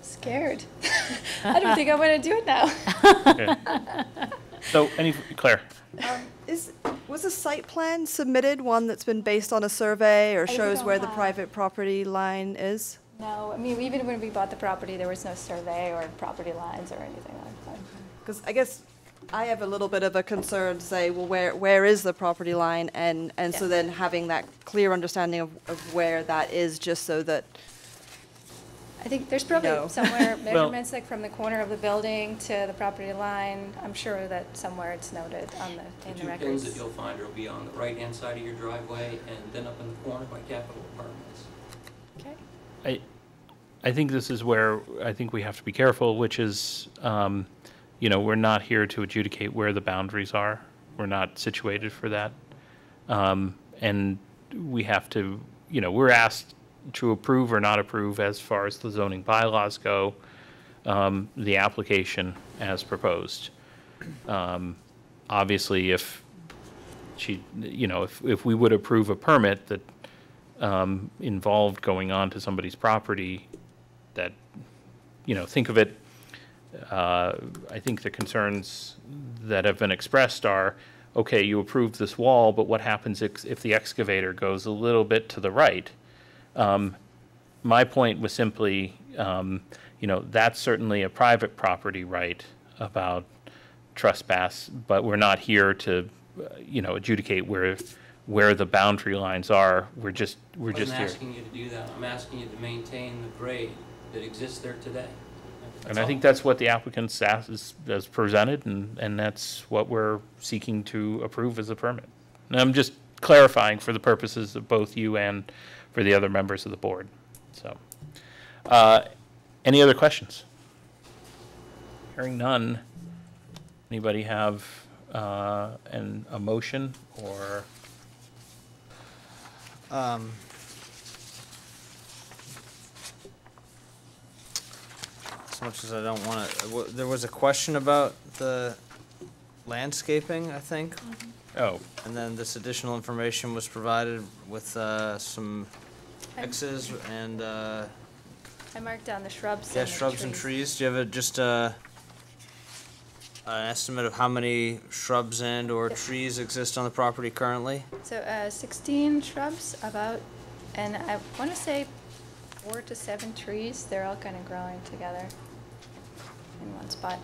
Scared. I don't think I want to do it now. okay. So, any, Claire? Um, is, was a site plan submitted, one that's been based on a survey or I shows where the have- private property line is? No, I mean, even when we bought the property, there was no survey or property lines or anything like that. Because I guess I have a little bit of a concern to say, well, where, where is the property line? And, and so Yeah. then having that clear understanding of, of where that is, just so that, I think there's probably No. somewhere measurements like from the corner of the building to the property line. I'm sure that somewhere it's noted on the, The in the two pins records. that you'll find will be on the right-hand side of your driveway and then up in the corner by Capitol Apartments. Okay. I, I think this is where I think we have to be careful, which is, um, you know, we're not here to adjudicate where the boundaries are. We're not situated for that. Um, and we have to, you know, we're asked to approve or not approve as far as the zoning bylaws go, um, the application as proposed. Um, obviously, if she, you know, if, if we would approve a permit that um, involved going on to somebody's property that, you know, think of it, uh, I think the concerns that have been expressed are, okay, you approve this wall, but what happens if, if the excavator goes a little bit to the right? Um, My point was simply, um, you know, that's certainly a private property right about trespass, but we're not here to, uh, you know, adjudicate where, where the boundary lines are. We're just, we're just here. wasn't asking you to do that, I'm asking you to maintain the grade that exists there today. And I think that's what the applicant's asked, is, has presented, and, and that's what we're seeking to approve as a permit. And I'm just clarifying for the purposes of both you and for the other members of the board, so. Uh, Any other questions? Hearing none, anybody have, uh, an, a motion or, Um, As much as I don't want to, there was a question about the landscaping, I think, oh, and then this additional information was provided with uh, some X's and, uh, I marked down the shrubs yeah, and the shrubs and trees. Do you have a, just a, an estimate of how many shrubs and or trees exist on the property currently? So, uh, sixteen shrubs about, and I want to say four to seven trees. They're all kind of growing together in one spot.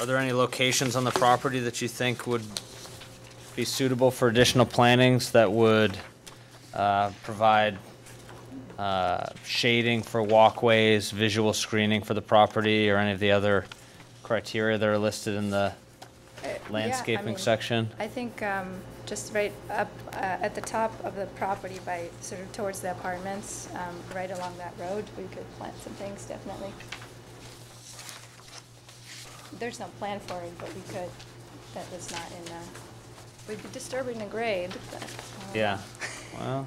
Are there any locations on the property that you think would be suitable for additional plantings that would uh, provide uh, shading for walkways, visual screening for the property, or any of the other criteria that are listed in the, Uh, landscaping mean, section? I think um, just right up uh, at the top of the property by, sort of towards the apartments, um, right along that road, we could plant some things, definitely. There's no plan for it, but we could, that was not in, uh, we'd be disturbing the grade, but. uh, Yeah, well,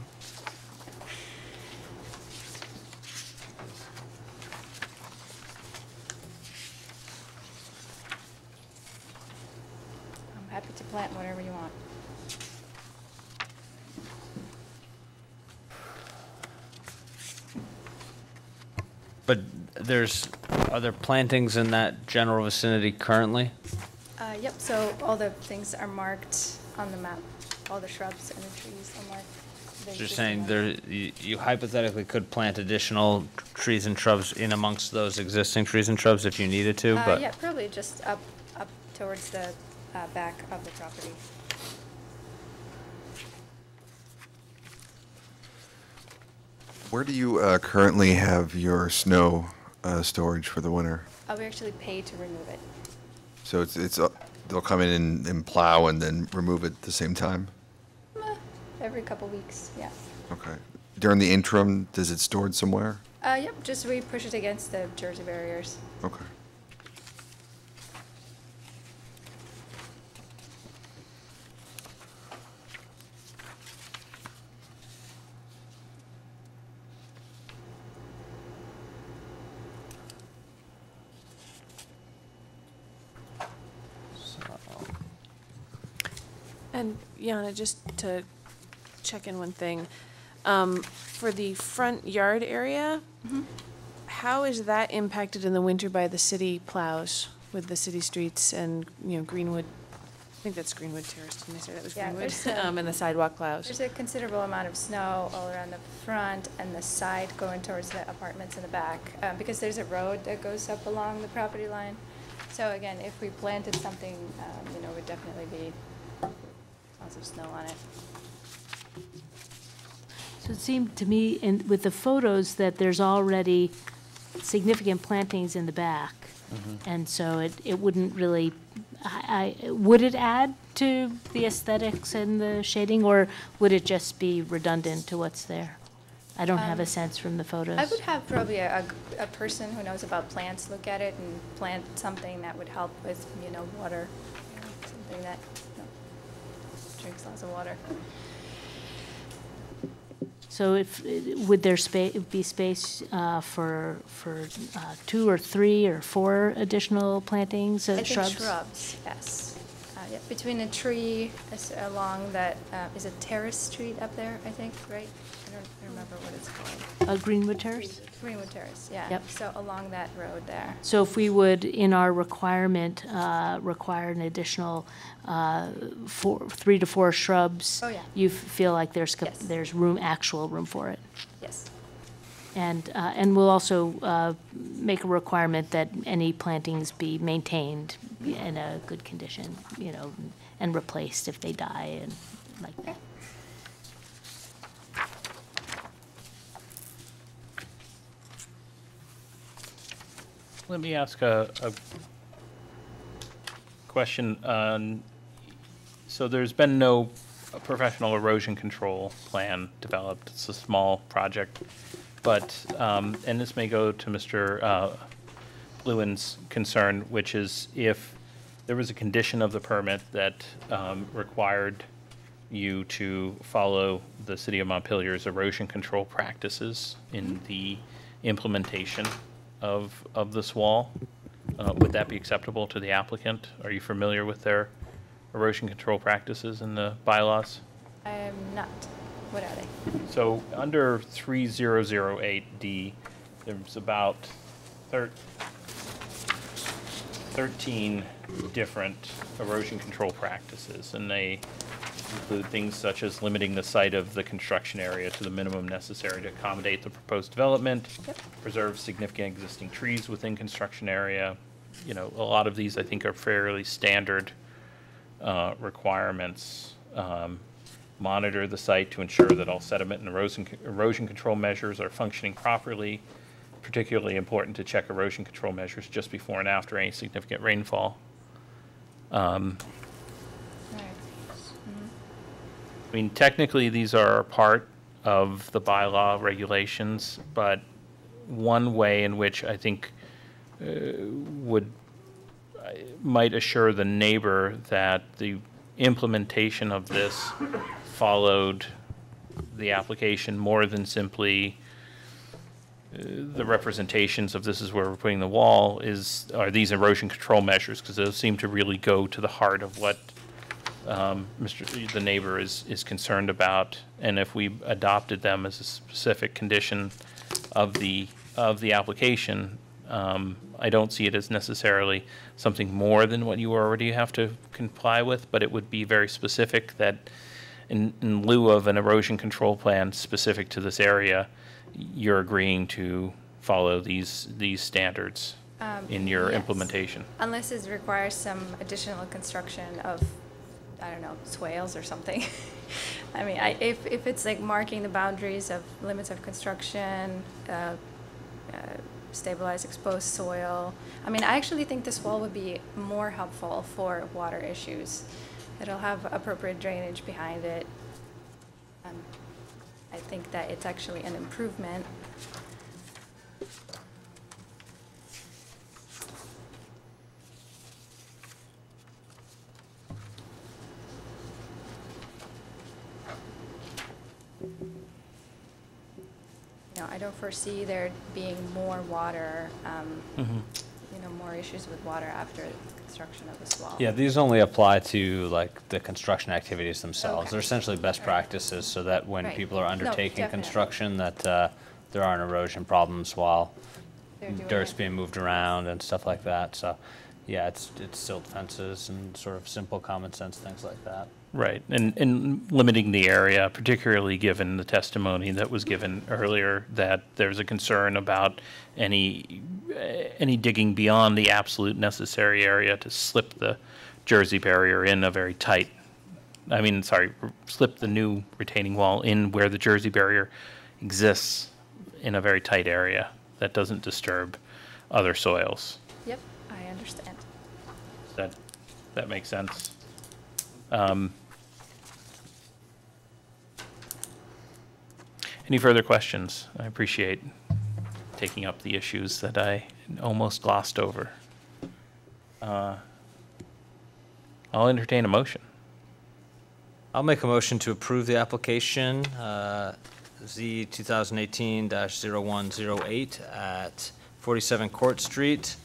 I'm happy to plant whatever you want. but there's, other plantings in that general vicinity currently? Uh, Yep, so all the things are marked on the map, all the shrubs and the trees are marked. They're You're just saying marked. there, you you hypothetically could plant additional trees and shrubs in amongst those existing trees and shrubs if you needed to, Uh, but? Yeah, probably just up, up towards the uh, back of the property. Where do you uh, currently have your snow uh, storage for the winter? Uh, We actually pay to remove it. So it's, it's, uh, they'll come in and, and plow and then remove it at the same time? Eh, Every couple weeks, yeah. Okay. During the interim, does it stored somewhere? Uh, Yep, just we push it against the Jersey barriers. Okay. And Yana, just to check in one thing, um, for the front yard area, how is that impacted in the winter by the city plows with the city streets and, you know, Greenwood? I think that's Greenwood Terrace, didn't I say that was Yeah, Greenwood? there's, um, Um, and the sidewalk plows. There's a considerable amount of snow all around the front and the side going towards the apartments in the back, uh, because there's a road that goes up along the property line. So again, if we planted something, um, you know, would definitely be lots of snow on it. So it seemed to me, in, with the photos, that there's already significant plantings in the back. And so it, it wouldn't really, I, I, would it add to the aesthetics and the shading, or would it just be redundant to what's there? I don't have a Um, sense from the photos. I would have probably a a person who knows about plants look at it and plant something that would help with, you know, water, you know, something that, you know, drinks lots of water. So if, would there spa, be space uh, for, for uh, two or three or four additional plantings I of think shrubs? shrubs, yes. Uh, yeah, between a tree as- along that, uh, is it Terrace Street up there, I think, right? Remember what it's called. Uh, Greenwood Terrace? Greenwood Terrace, yeah. Yep. So along that road there. So if we would, in our requirement, uh, require an additional uh, four, three to four shrubs? Oh, yeah. You f- feel like there's, cap- Yes. there's room, actual room for it? Yes. And, uh, and we'll also uh, make a requirement that any plantings be maintained in a good condition, you know, and replaced if they die and like that. Let me ask a, a question on, so there's been no professional erosion control plan developed. It's a small project. But, um, and this may go to Mr. uh, Lewin's concern, which is if there was a condition of the permit that um, required you to follow the city of Montpelier's erosion control practices in the implementation of, of this wall, uh, would that be acceptable to the applicant? Are you familiar with their erosion control practices in the bylaws? I am not. What are they? So under 3008D, there's about thir- 13 different erosion control practices, and they include things such as limiting the site of the construction area to the minimum necessary to accommodate the proposed development, preserve significant existing trees within construction area. You know, a lot of these, I think, are fairly standard uh, requirements. Um, Monitor the site to ensure that all sediment and erosion, erosion control measures are functioning properly. Particularly important to check erosion control measures just before and after any significant rainfall. Um, I mean, technically, these are part of the bylaw regulations, but one way in which I think uh, would, I- might assure the neighbor that the implementation of this followed the application more than simply uh, the representations of this is where we're putting the wall is, are these erosion control measures, because those seem to really go to the heart of what um, Mr., the neighbor is, is concerned about. And if we adopted them as a specific condition of the, of the application, um, I don't see it as necessarily something more than what you already have to comply with, but it would be very specific that in, in lieu of an erosion control plan specific to this area, you're agreeing to follow these, these standards Um, in your yes. implementation. Unless it requires some additional construction of, I don't know, swales or something. I mean, I, if, if it's like marking the boundaries of limits of construction, uh, uh, stabilize exposed soil. I mean, I actually think this wall would be more helpful for water issues. It'll have appropriate drainage behind it. Um, I think that it's actually an improvement. Know, I don't foresee there being more water, um, Mhm. you know, more issues with water after the construction of this wall. Yeah, these only apply to like the construction activities themselves. Okay. They're essentially best practices so that when Right. people are No, undertaking definitely. construction, that uh, there aren't erosion problems while They're doing dirt's it. being moved around and stuff like that. So, yeah, it's, it's silt fences and sort of simple common sense things like that. Right, and, and limiting the area, particularly given the testimony that was given earlier, that there's a concern about any, any digging beyond the absolute necessary area to slip the Jersey barrier in a very tight, I mean, sorry, slip the new retaining wall in where the Jersey barrier exists in a very tight area that doesn't disturb other soils. Yep, I understand. That, that makes sense? Um, Any further questions? I appreciate taking up the issues that I almost glossed over. Uh, I'll entertain a motion. I'll make a motion to approve the application, uh, Z 2018-0108 at 47 Court Street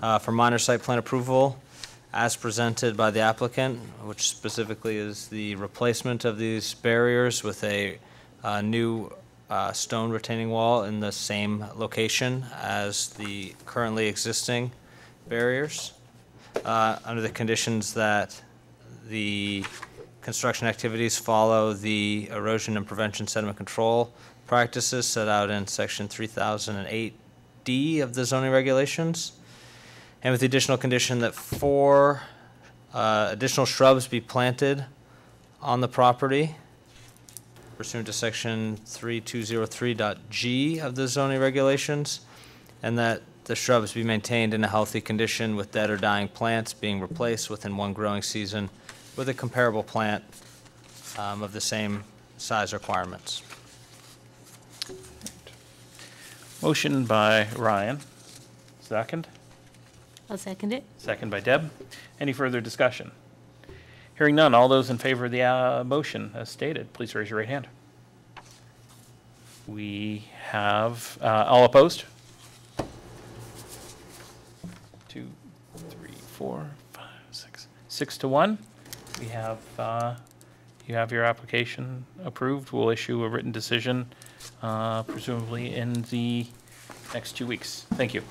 uh, for minor site plan approval as presented by the applicant, which specifically is the replacement of these barriers with a uh, new uh, stone retaining wall in the same location as the currently existing barriers, uh, under the conditions that the construction activities follow the erosion and prevention sediment control practices set out in section 3008D of the zoning regulations. And with the additional condition that four uh, additional shrubs be planted on the property pursuant to section 3203.g of the zoning regulations, and that the shrubs be maintained in a healthy condition with dead or dying plants being replaced within one growing season with a comparable plant um, of the same size requirements. Motion by Ryan. Second? I'll second it. Second by Deb. Any further discussion? Hearing none, all those in favor of the uh, motion as stated, please raise your right hand. We have, uh, all opposed? Two, three, four, five, six, six to one. We have, uh, you have your application approved. We'll issue a written decision uh, presumably in the next two weeks. Thank you.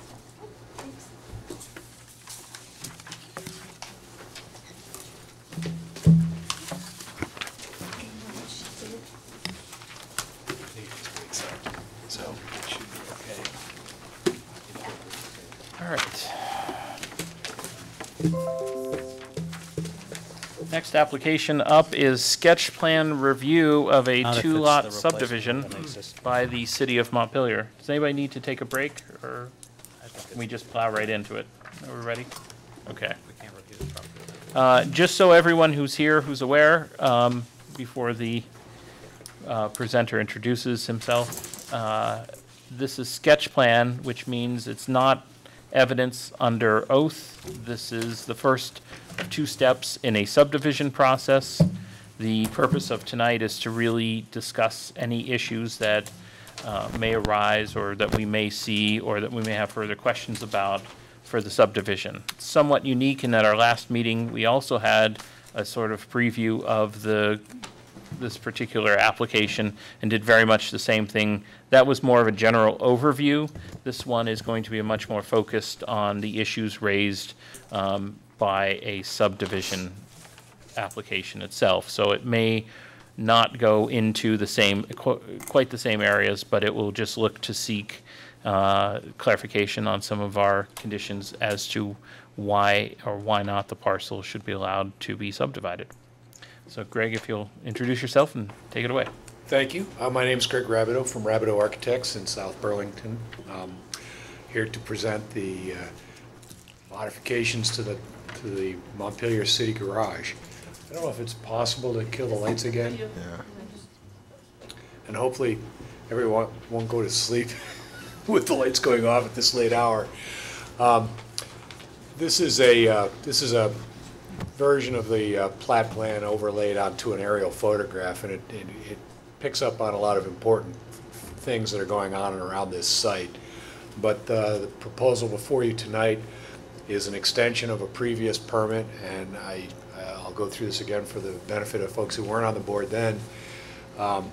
Next application up is sketch plan review of a Not if it's the two-lot replacement subdivision of an existing. by the city of Montpelier. Does anybody need to take a break, or can we just plow right into it? Are we ready? Okay. Uh, Just so everyone who's here, who's aware, um, before the uh, presenter introduces himself. Uh, This is sketch plan, which means it's not evidence under oath. This is the first two steps in a subdivision process. The purpose of tonight is to really discuss any issues that uh, may arise or that we may see or that we may have further questions about for the subdivision. Somewhat unique in that our last meeting, we also had a sort of preview of the, this particular application and did very much the same thing. That was more of a general overview. This one is going to be much more focused on the issues raised um, by a subdivision application itself. So it may not go into the same, qu- quite the same areas, but it will just look to seek uh, clarification on some of our conditions as to why or why not the parcel should be allowed to be subdivided. So Greg, if you'll introduce yourself and take it away. Thank you. Uh, My is Greg Rabideau from Rabideau Architects in South Burlington. Um, Here to present the uh, modifications to the, to the Montpelier City Garage. I don't know if it's possible to kill the lights again, Yeah. and hopefully everyone won't go to sleep with the lights going off at this late hour. Um, This is a, uh, this is a version of the uh, plat plan overlaid onto an aerial photograph, and it, it it picks up on a lot of important things that are going on around this site. But uh, the proposal before you tonight is an extension of a previous permit, and I, I'll go through this again for the benefit of folks who weren't on the board then. Um,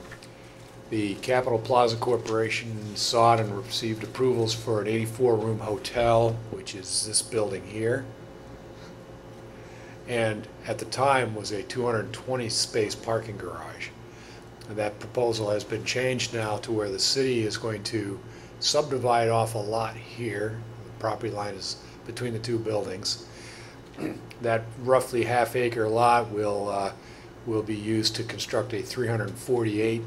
The Capitol Plaza Corporation sought and received approvals for an 84-room hotel, which is this building here and at the time was a 220 space parking garage. And that proposal has been changed now to where the city is going to subdivide off a lot here. The property line is between the two buildings. That roughly half acre lot will, uh, will be used to construct a 348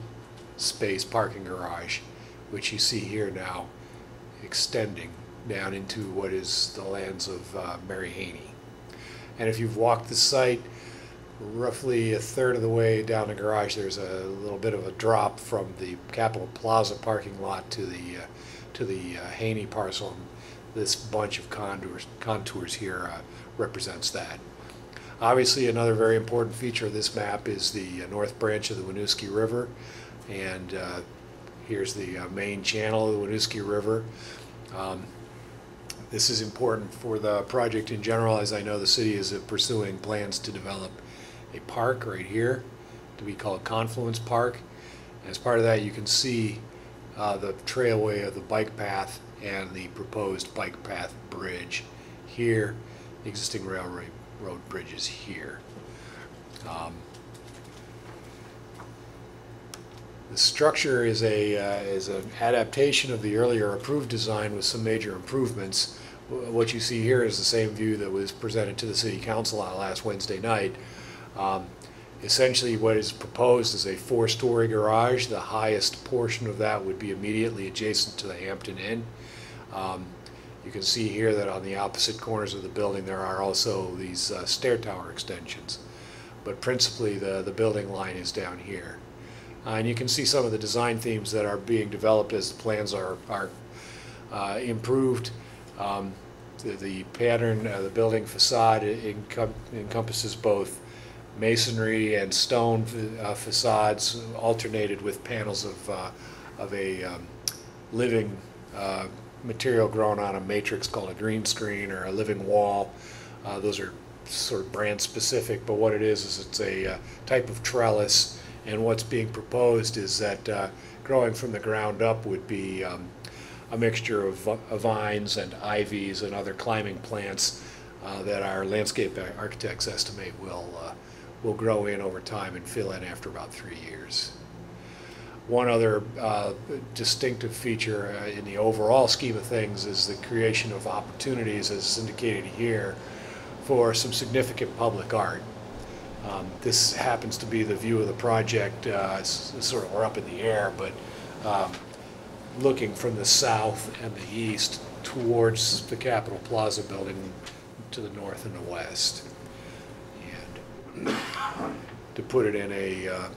space parking garage, which you see here now extending down into what is the lands of uh, Mary Haney. And if you've walked the site, roughly a third of the way down the garage, there's a little bit of a drop from the Capitol Plaza parking lot to the, uh, to the uh, Haney parcel. And This bunch of contours, contours here uh, represents that. Obviously, another very important feature of this map is the uh, north branch of the Winooski River. And uh, here's the uh, main channel of the Winooski River. Um, this is important for the project in general, as I know the city is pursuing plans to develop a park right here to be called Confluence Park. And as part of that, you can see uh, the trailway of the bike path and the proposed bike path bridge here. The existing railroad road bridge is here. Um, The structure is a, uh, is an adaptation of the earlier approved design with some major improvements. Wh- What you see here is the same view that was presented to the city council on last Wednesday night. Um, Essentially, what is proposed is a four-story garage. The highest portion of that would be immediately adjacent to the Hampton Inn. Um, You can see here that on the opposite corners of the building, there are also these uh, stair tower extensions. But principally, the, the building line is down here. Uh, And you can see some of the design themes that are being developed as the plans are, are uh, improved. Um, The, the pattern, uh, the building facade encom- encompasses both masonry and stone uh, facades alternated with panels of, uh, of a um, living uh, material grown on a matrix called a green screen or a living wall. Uh, Those are sort of brand specific, but what it is, is it's a uh, type of trellis. And what's being proposed is that growing from the ground up would be um, a mixture of of vines and ivies and other climbing plants uh, that our landscape architects estimate will, uh, will grow in over time and fill in after about three years. One other uh, distinctive feature uh, in the overall scheme of things is the creation of opportunities, as indicated here, for some significant public art. Um, This happens to be the view of the project, uh, sort of, we're up in the air, but um, looking from the south and the east towards the Capitol Plaza building to the north and the west. And to put it in a, uh,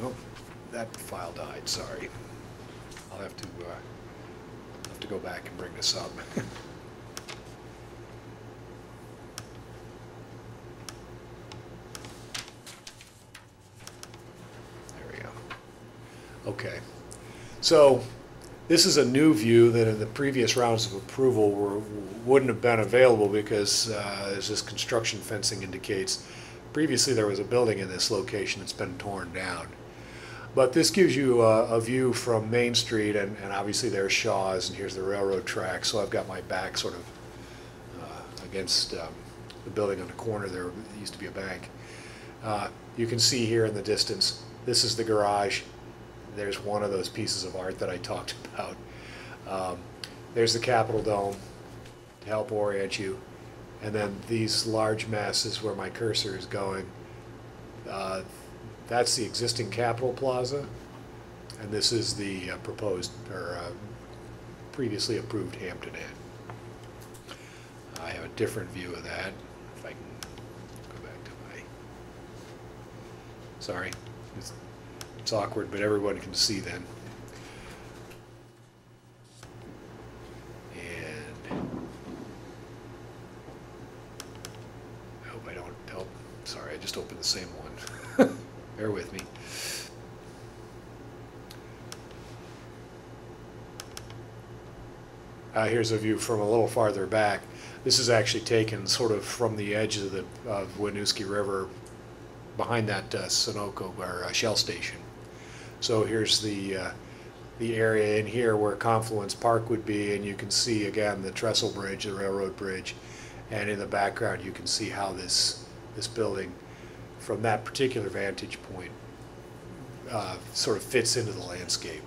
well, that file died, sorry. I'll have to, uh, have to go back and bring this up. There we go. Okay. So this is a new view that in the previous rounds of approval were, wouldn't have been available because, uh, as this construction fencing indicates, previously there was a building in this location that's been torn down. But this gives you a, a view from Main Street and, and obviously there's Shaw's and here's the railroad track. So I've got my back sort of uh, against um, the building on the corner there. Used to be a bank. Uh, you can see here in the distance, this is the garage. There's one of those pieces of art that I talked about. Um, there's the Capitol Dome to help orient you. And then these large masses where my cursor is going, uh, that's the existing Capitol Plaza. And this is the uh, proposed, or uh, previously approved Hampton Inn. I have a different view of that. If I can go back to my, sorry, it's, awkward, but everyone can see then. And I hope I don't, oh, sorry, I just opened the same one. Bear with me. Uh, here's a view from a little farther back. This is actually taken sort of from the edge of the of Winooski River, behind that uh, Sunoco or uh, Shell station. So here's the uh, the area in here where Confluence Park would be, and you can see again the trestle bridge, the railroad bridge, and in the background you can see how this this building, from that particular vantage point, uh, sort of fits into the landscape.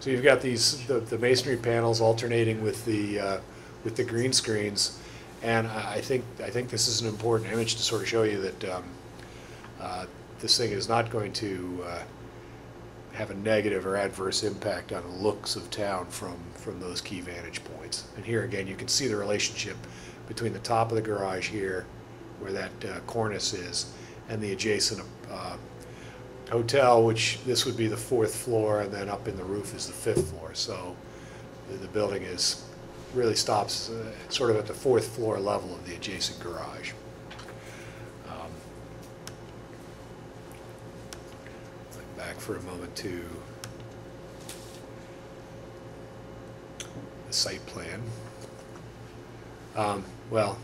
So you've got these the, the masonry panels alternating with the uh, with the green screens, and I think I think this is an important image to sort of show you that um, uh, this thing is not going to uh, have a negative or adverse impact on the looks of town from from those key vantage points. And here again, you can see the relationship between the top of the garage here, where that uh, cornice is, and the adjacent uh, hotel, which this would be the fourth floor, and then up in the roof is the fifth floor. So the, the building is really stops uh, sort of at the fourth floor level of the adjacent garage. Um, back for a moment to the site plan. Um, well,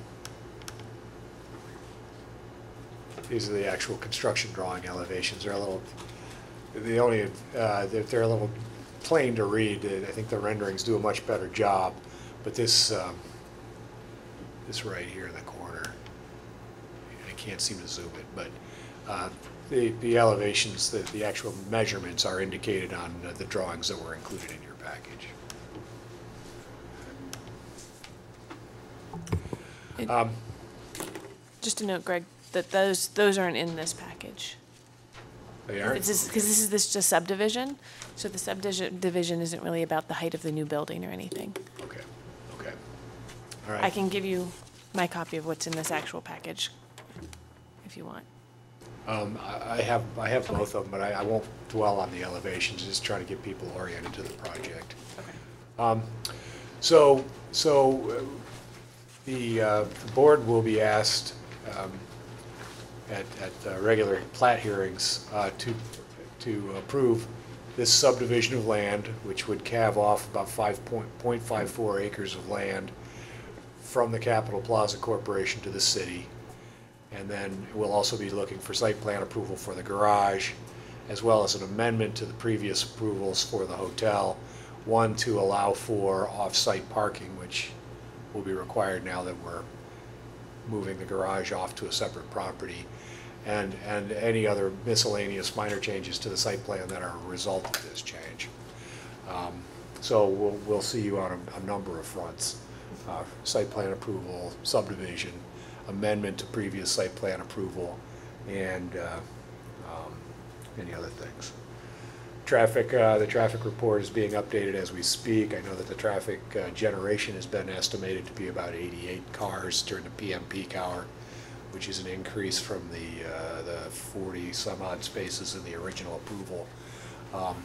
these are the actual construction drawing elevations. They're a little, the only, uh, they're, they're a little plain to read. I think the renderings do a much better job. But this, um, this right here in the corner, I can't seem to zoom it, but uh, the, the elevations, the, the actual measurements are indicated on uh, the drawings that were included in your package. It- Um, Just a note, Greg, that those, those aren't in this package. They aren't? Because this is this just subdivision, so the subdivision division isn't really about the height of the new building or anything. Okay, okay. All right. I can give you my copy of what's in this actual package, if you want. Um, I I have, I have both of them, but I, I won't dwell on the elevations, just trying to get people oriented to the project. Um, So, so uh, the, uh, the board will be asked um, at, at uh, regular plat hearings uh, to, to approve this subdivision of land, which would calve off about five point, point five four acres of land from the Capitol Plaza Corporation to the city. And then we'll also be looking for site plan approval for the garage, as well as an amendment to the previous approvals for the hotel. One, to allow for off-site parking, which will be required now that we're moving the garage off to a separate property. And, and any other miscellaneous minor changes to the site plan that are a result of this change. Um, So we'll, we'll see you on a, a number of fronts. Uh, Site plan approval, subdivision, amendment to previous site plan approval, and uh, um, any other things. Traffic, uh, the traffic report is being updated as we speak. I know that the traffic uh, generation has been estimated to be about 88 cars during the PM peak hour, which is an increase from the, uh, the 40 some odd spaces in the original approval. Um,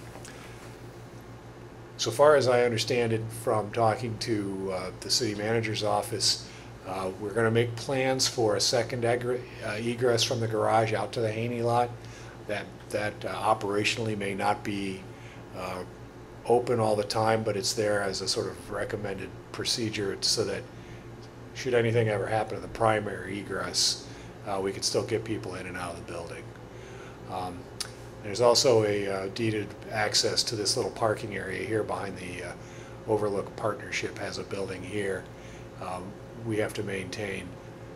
So far as I understand it from talking to uh, the city manager's office, uh, we're going to make plans for a second uh, egress from the garage out to the Haney lot. That, that uh, operationally may not be uh, open all the time, but it's there as a sort of recommended procedure so that should anything ever happen to the primary egress, uh, we could still get people in and out of the building. Um, There's also a uh, deeded access to this little parking area here behind the uh, Overlook Partnership has a building here. Um, We have to maintain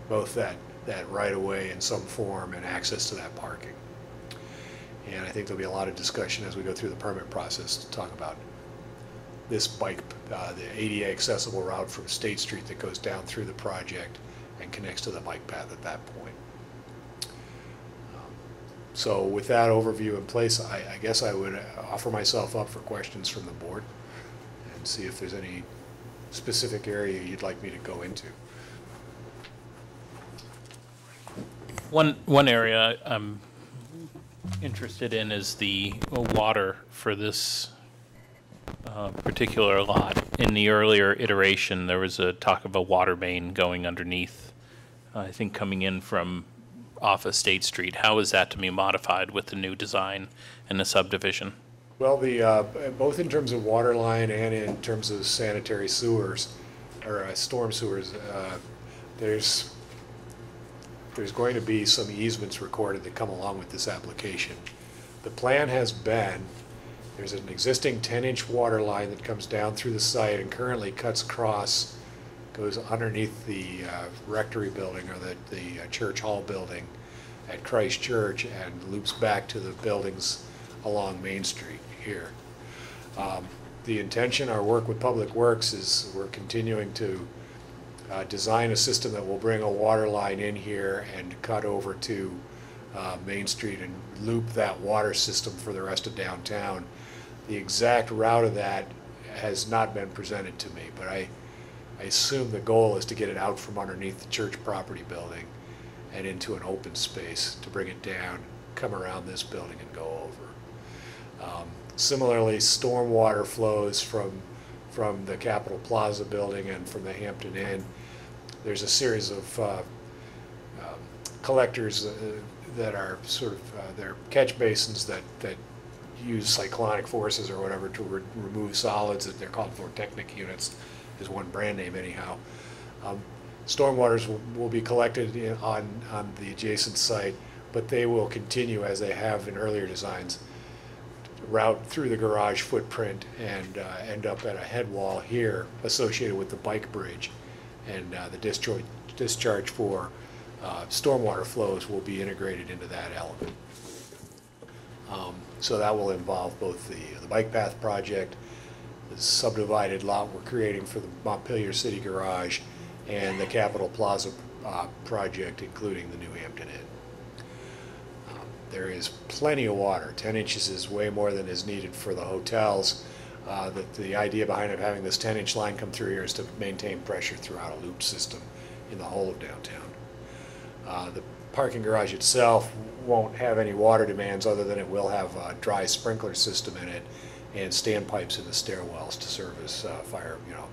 both that, that right-of-way in some form and access to that parking. And I think there'll be a lot of discussion as we go through the permit process to talk about this bike, uh, the ADA accessible route from State Street that goes down through the project and connects to the bike path at that point. Um, So with that overview in place, I, I guess I would offer myself up for questions from the board and see if there's any specific area you'd like me to go into. One, one area I'm interested in is the water for this uh, particular lot. In the earlier iteration, there was a talk of a water main going underneath, I think coming in from off of State Street. How is that to be modified with the new design and the subdivision? Well, the, uh, both in terms of water line and in terms of sanitary sewers, or uh, storm sewers, uh, there's, there's going to be some easements recorded that come along with this application. The plan has been, there's an existing 10-inch water line that comes down through the site and currently cuts across, goes underneath the uh, rectory building or the, the uh, church hall building at Christ Church and loops back to the buildings along Main Street here. Um, The intention, our work with Public Works is we're continuing to uh, design a system that will bring a water line in here and cut over to uh, Main Street and loop that water system for the rest of downtown. The exact route of that has not been presented to me, but I, I assume the goal is to get it out from underneath the church property building and into an open space to bring it down, come around this building and go over. Um, Similarly, stormwater flows from, from the Capitol Plaza building and from the Hampton Inn. There's a series of uh, um, collectors uh, that are sort of, uh, catch basins that, that use cyclonic forces or whatever to re- remove solids, that they're called vortechnic units, is one brand name anyhow. Um, Stormwaters will, will be collected in, on, on the adjacent site, but they will continue as they have in earlier designs, route through the garage footprint and uh, end up at a head wall here associated with the bike bridge. And uh, the discharge, discharge for uh, stormwater flows will be integrated into that element. Um, So that will involve both the, the bike path project, the subdivided lot we're creating for the Montpelier City Garage, and the Capitol Plaza uh, project, including the New Hampton Inn. There is plenty of water. 10 inches is way more than is needed for the hotels. Uh, The, the idea behind it having this 10-inch line come through here is to maintain pressure throughout a loop system in the whole of downtown. Uh, The parking garage itself won't have any water demands other than it will have a dry sprinkler system in it and standpipes in the stairwells to service uh, fire, you know,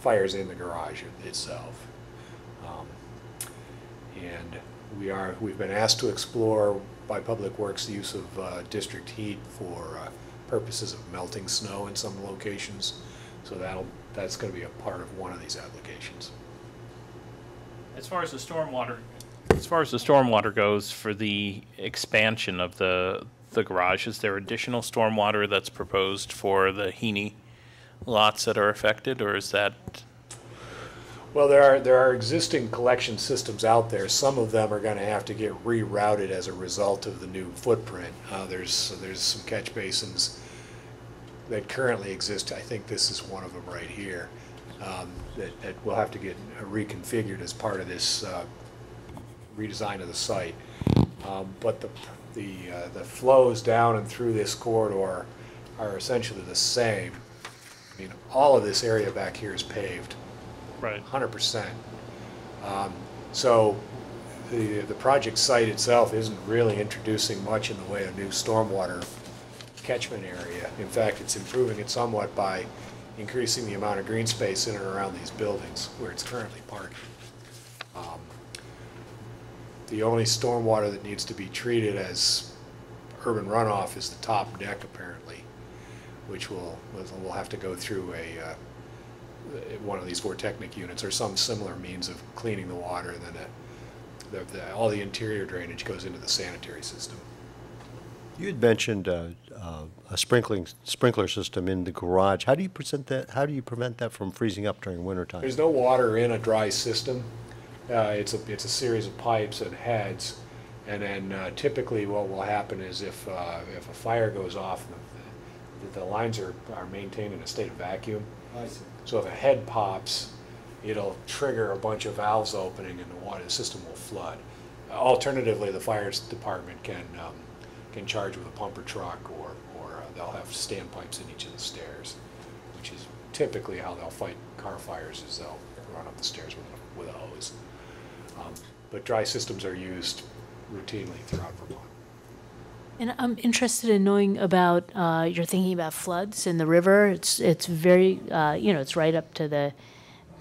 fires in the garage itself. Um, And we are, we've been asked to explore by Public Works the use of uh, district heat for uh, purposes of melting snow in some locations. So that'll, that's going to be a part of one of these applications. As far as the stormwater, as far as the stormwater goes for the expansion of the, the garage, is there additional stormwater that's proposed for the Heaney lots that are affected, or is that, Well, there are, there are existing collection systems out there. Some of them are going to have to get rerouted as a result of the new footprint. Uh, There's, there's some catch basins that currently exist. I think this is one of them right here, um, that, that will have to get reconfigured as part of this uh, redesign of the site. Um, But the, the, uh, the flows down and through this corridor are essentially the same. I mean, all of this area back here is paved. Right. Hundred percent. Um, So the, the project site itself isn't really introducing much in the way of new stormwater catchment area. In fact, it's improving it somewhat by increasing the amount of green space in and around these buildings where it's currently parked. Um, The only stormwater that needs to be treated as urban runoff is the top deck apparently, which will, will have to go through a, uh, one of these vortechnic units or some similar means of cleaning the water, and then it, the, the, all the interior drainage goes into the sanitary system. You had mentioned uh, uh, a sprinkling, sprinkler system in the garage. How do you present that, how do you prevent that from freezing up during winter time? There's no water in a dry system. Uh, it's a, it's a series of pipes and heads. And then uh, typically what will happen is if, uh, if a fire goes off, the, the lines are, are maintained in a state of vacuum. I see. So if a head pops, it'll trigger a bunch of valves opening and the water, the system will flood. Uh, Alternatively, the fire department can, um, can charge with a pumper truck or, or uh, they'll have standpipes in each of the stairs, which is typically how they'll fight car fires is they'll run up the stairs with, a- with a hose. Um, But dry systems are used routinely throughout Vermont. And I'm interested in knowing about, uh, you're thinking about floods in the river. It's, it's very, uh, you know, it's right up to the,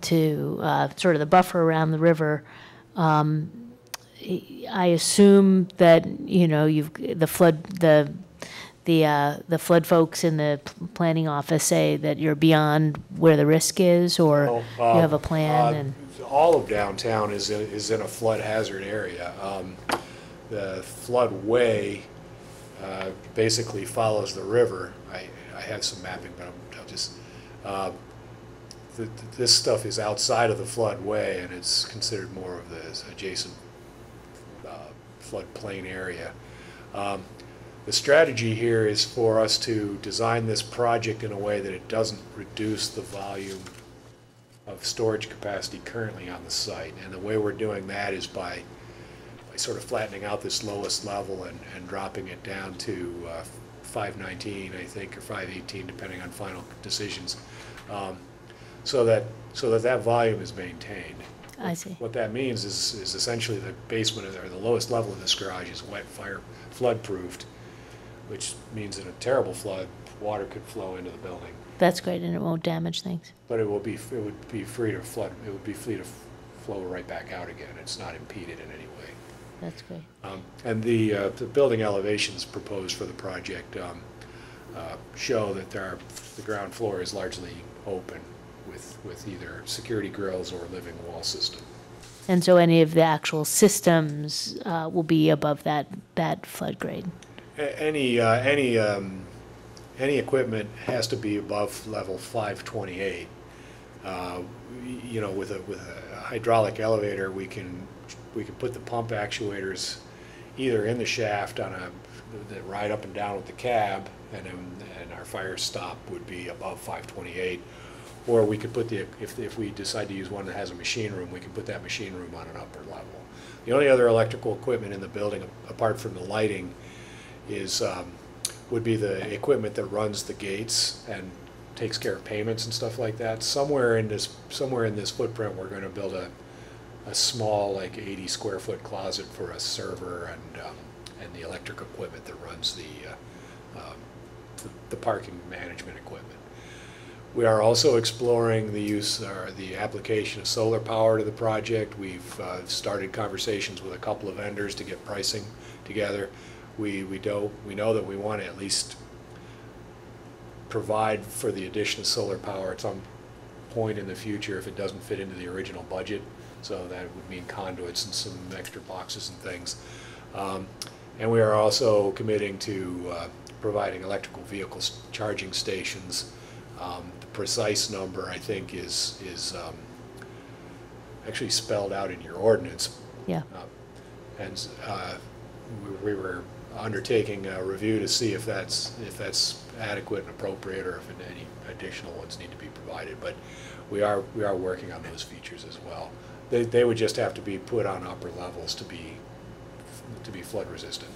to, uh, sort of the buffer around the river. Um, I assume that, you know, you've, the flood, the, the, uh, the flood folks in the planning office say that you're beyond where the risk is, or Oh, you have a plan uh, and, All of downtown is, in- is in a flood hazard area. Um, The floodway uh, basically follows the river. I, I have some mapping, but I'm- I'll just, uh, th- th- this stuff is outside of the floodway, and it's considered more of the adjacent uh, floodplain area. Um, The strategy here is for us to design this project in a way that it doesn't reduce the volume of storage capacity currently on the site. And the way we're doing that is by sort of flattening out this lowest level and, and dropping it down to uh, 519, I think, or 518, depending on final decisions. Um, So that, so that that volume is maintained. I see. What that means is, is essentially the basement or the lowest level of this garage is wet, fire, flood-proofed, which means in a terrible flood, water could flow into the building. that's great, and it won't damage things. But it will be, it would be free to flood, it would be free to flow right back out again. It's not impeded in any way. That's great. Um, And the, uh, the building elevations proposed for the project um, uh, show that there are, the ground floor is largely open with, with either security grills or living wall system. And so any of the actual systems uh, will be above that, that flood grade? A- Any, uh, any, um, any equipment has to be above level five twenty-eight. Uh, You know, with a, with a hydraulic elevator, we can, we could put the pump actuators either in the shaft on a, that ride up and down with the cab, and then, and our fire stop would be above five twenty-eight. Or we could put the, if, if we decide to use one that has a machine room, we can put that machine room on an upper level. The only other electrical equipment in the building, apart from the lighting, is, um, would be the equipment that runs the gates and takes care of payments and stuff like that. Somewhere in this, somewhere in this footprint, we're gonna build a, a small, like eighty square foot closet for a server and, um, and the electric equipment that runs the, uh, um, the- parking management equipment. We are also exploring the use, or the application of solar power to the project. We've uh, started conversations with a couple of vendors to get pricing together. We, we do, we know that we want to at least provide for the addition of solar power at some point in the future if it doesn't fit into the original budget. So that would mean conduits and some extra boxes and things. Um, And we are also committing to uh, providing electrical vehicle charging stations. Um, The precise number, I think, is, is um, actually spelled out in your ordinance. Yeah. Uh, And uh, we- we were undertaking a review to see if that's, if that's adequate and appropriate, or if any additional ones need to be provided. But we are, we are working on those features as well. They, they would just have to be put on upper levels to be, to be flood resistant.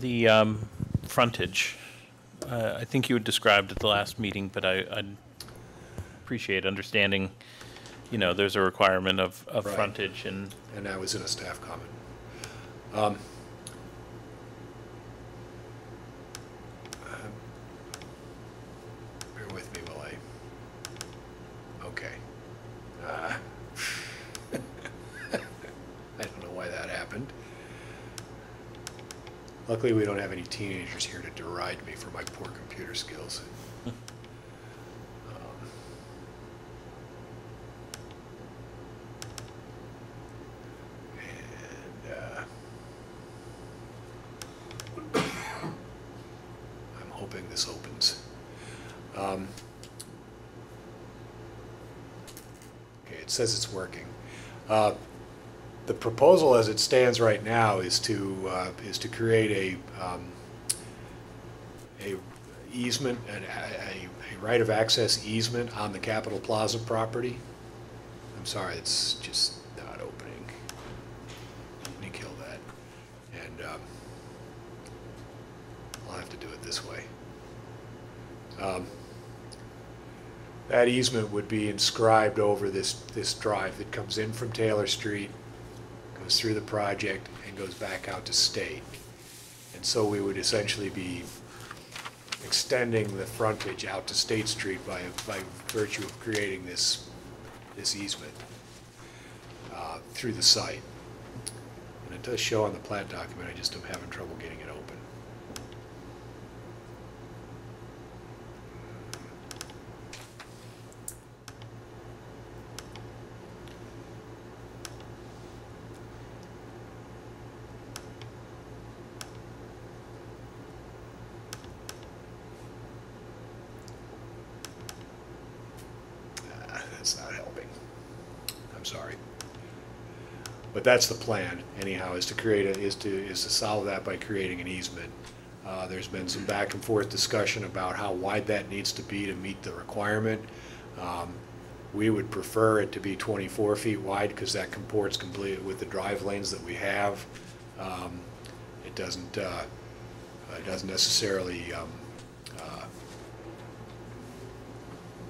The um, frontage, uh, I think you had described at the last meeting, but I, I'd appreciate understanding, you know, there's a requirement of, of Right. frontage and And that was in a staff comment. Um, Luckily, we don't have any teenagers here to deride me for my poor computer skills. Um, uh, I'm hoping this opens. Um, Okay, it says it's working. Uh, The proposal as it stands right now is to, uh, is to create a, um, a easement, an- a, a right of access easement on the Capitol Plaza property. I'm sorry, it's just not opening. Let me kill that. And um, I'll have to do it this way. Um, That easement would be inscribed over this, this drive that comes in from Taylor Street, goes through the project, and goes back out to State. And so we would essentially be extending the frontage out to State Street by, by virtue of creating this, this easement uh, through the site. And it does show on the plat document, I just am having trouble getting it open. Ah, That's not helping. I'm sorry. But that's the plan anyhow, is to create, a is to, is to solve that by creating an easement. Uh, There's been some back and forth discussion about how wide that needs to be to meet the requirement. Um, We would prefer it to be 24 feet wide because that comports completely with the drive lanes that we have. Um, It doesn't, uh, it doesn't necessarily um, uh,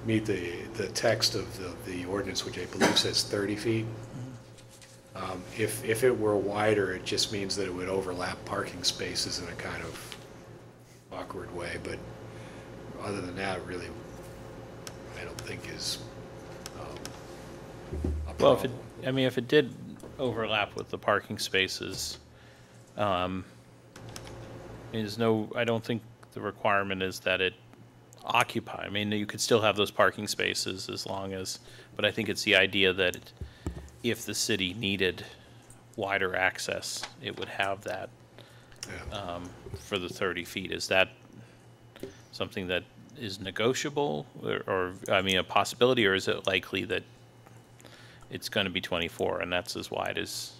meet the, the text of the, the ordinance, which I believe says 30 feet. Um, If, if it were wider, it just means that it would overlap parking spaces in a kind of awkward way, but other than that, really, I don't think is um, a well, if it, problem. I mean, if it did overlap with the parking spaces, um, is no, I don't think the requirement is that it occupy. I mean, you could still have those parking spaces as long as, but I think it's the idea that it- if the city needed wider access, it would have that Yeah. um, for the 30 feet. Is that something that is negotiable or- or, I mean, a possibility, or is it likely that it's going to be 24 and that's as wide as,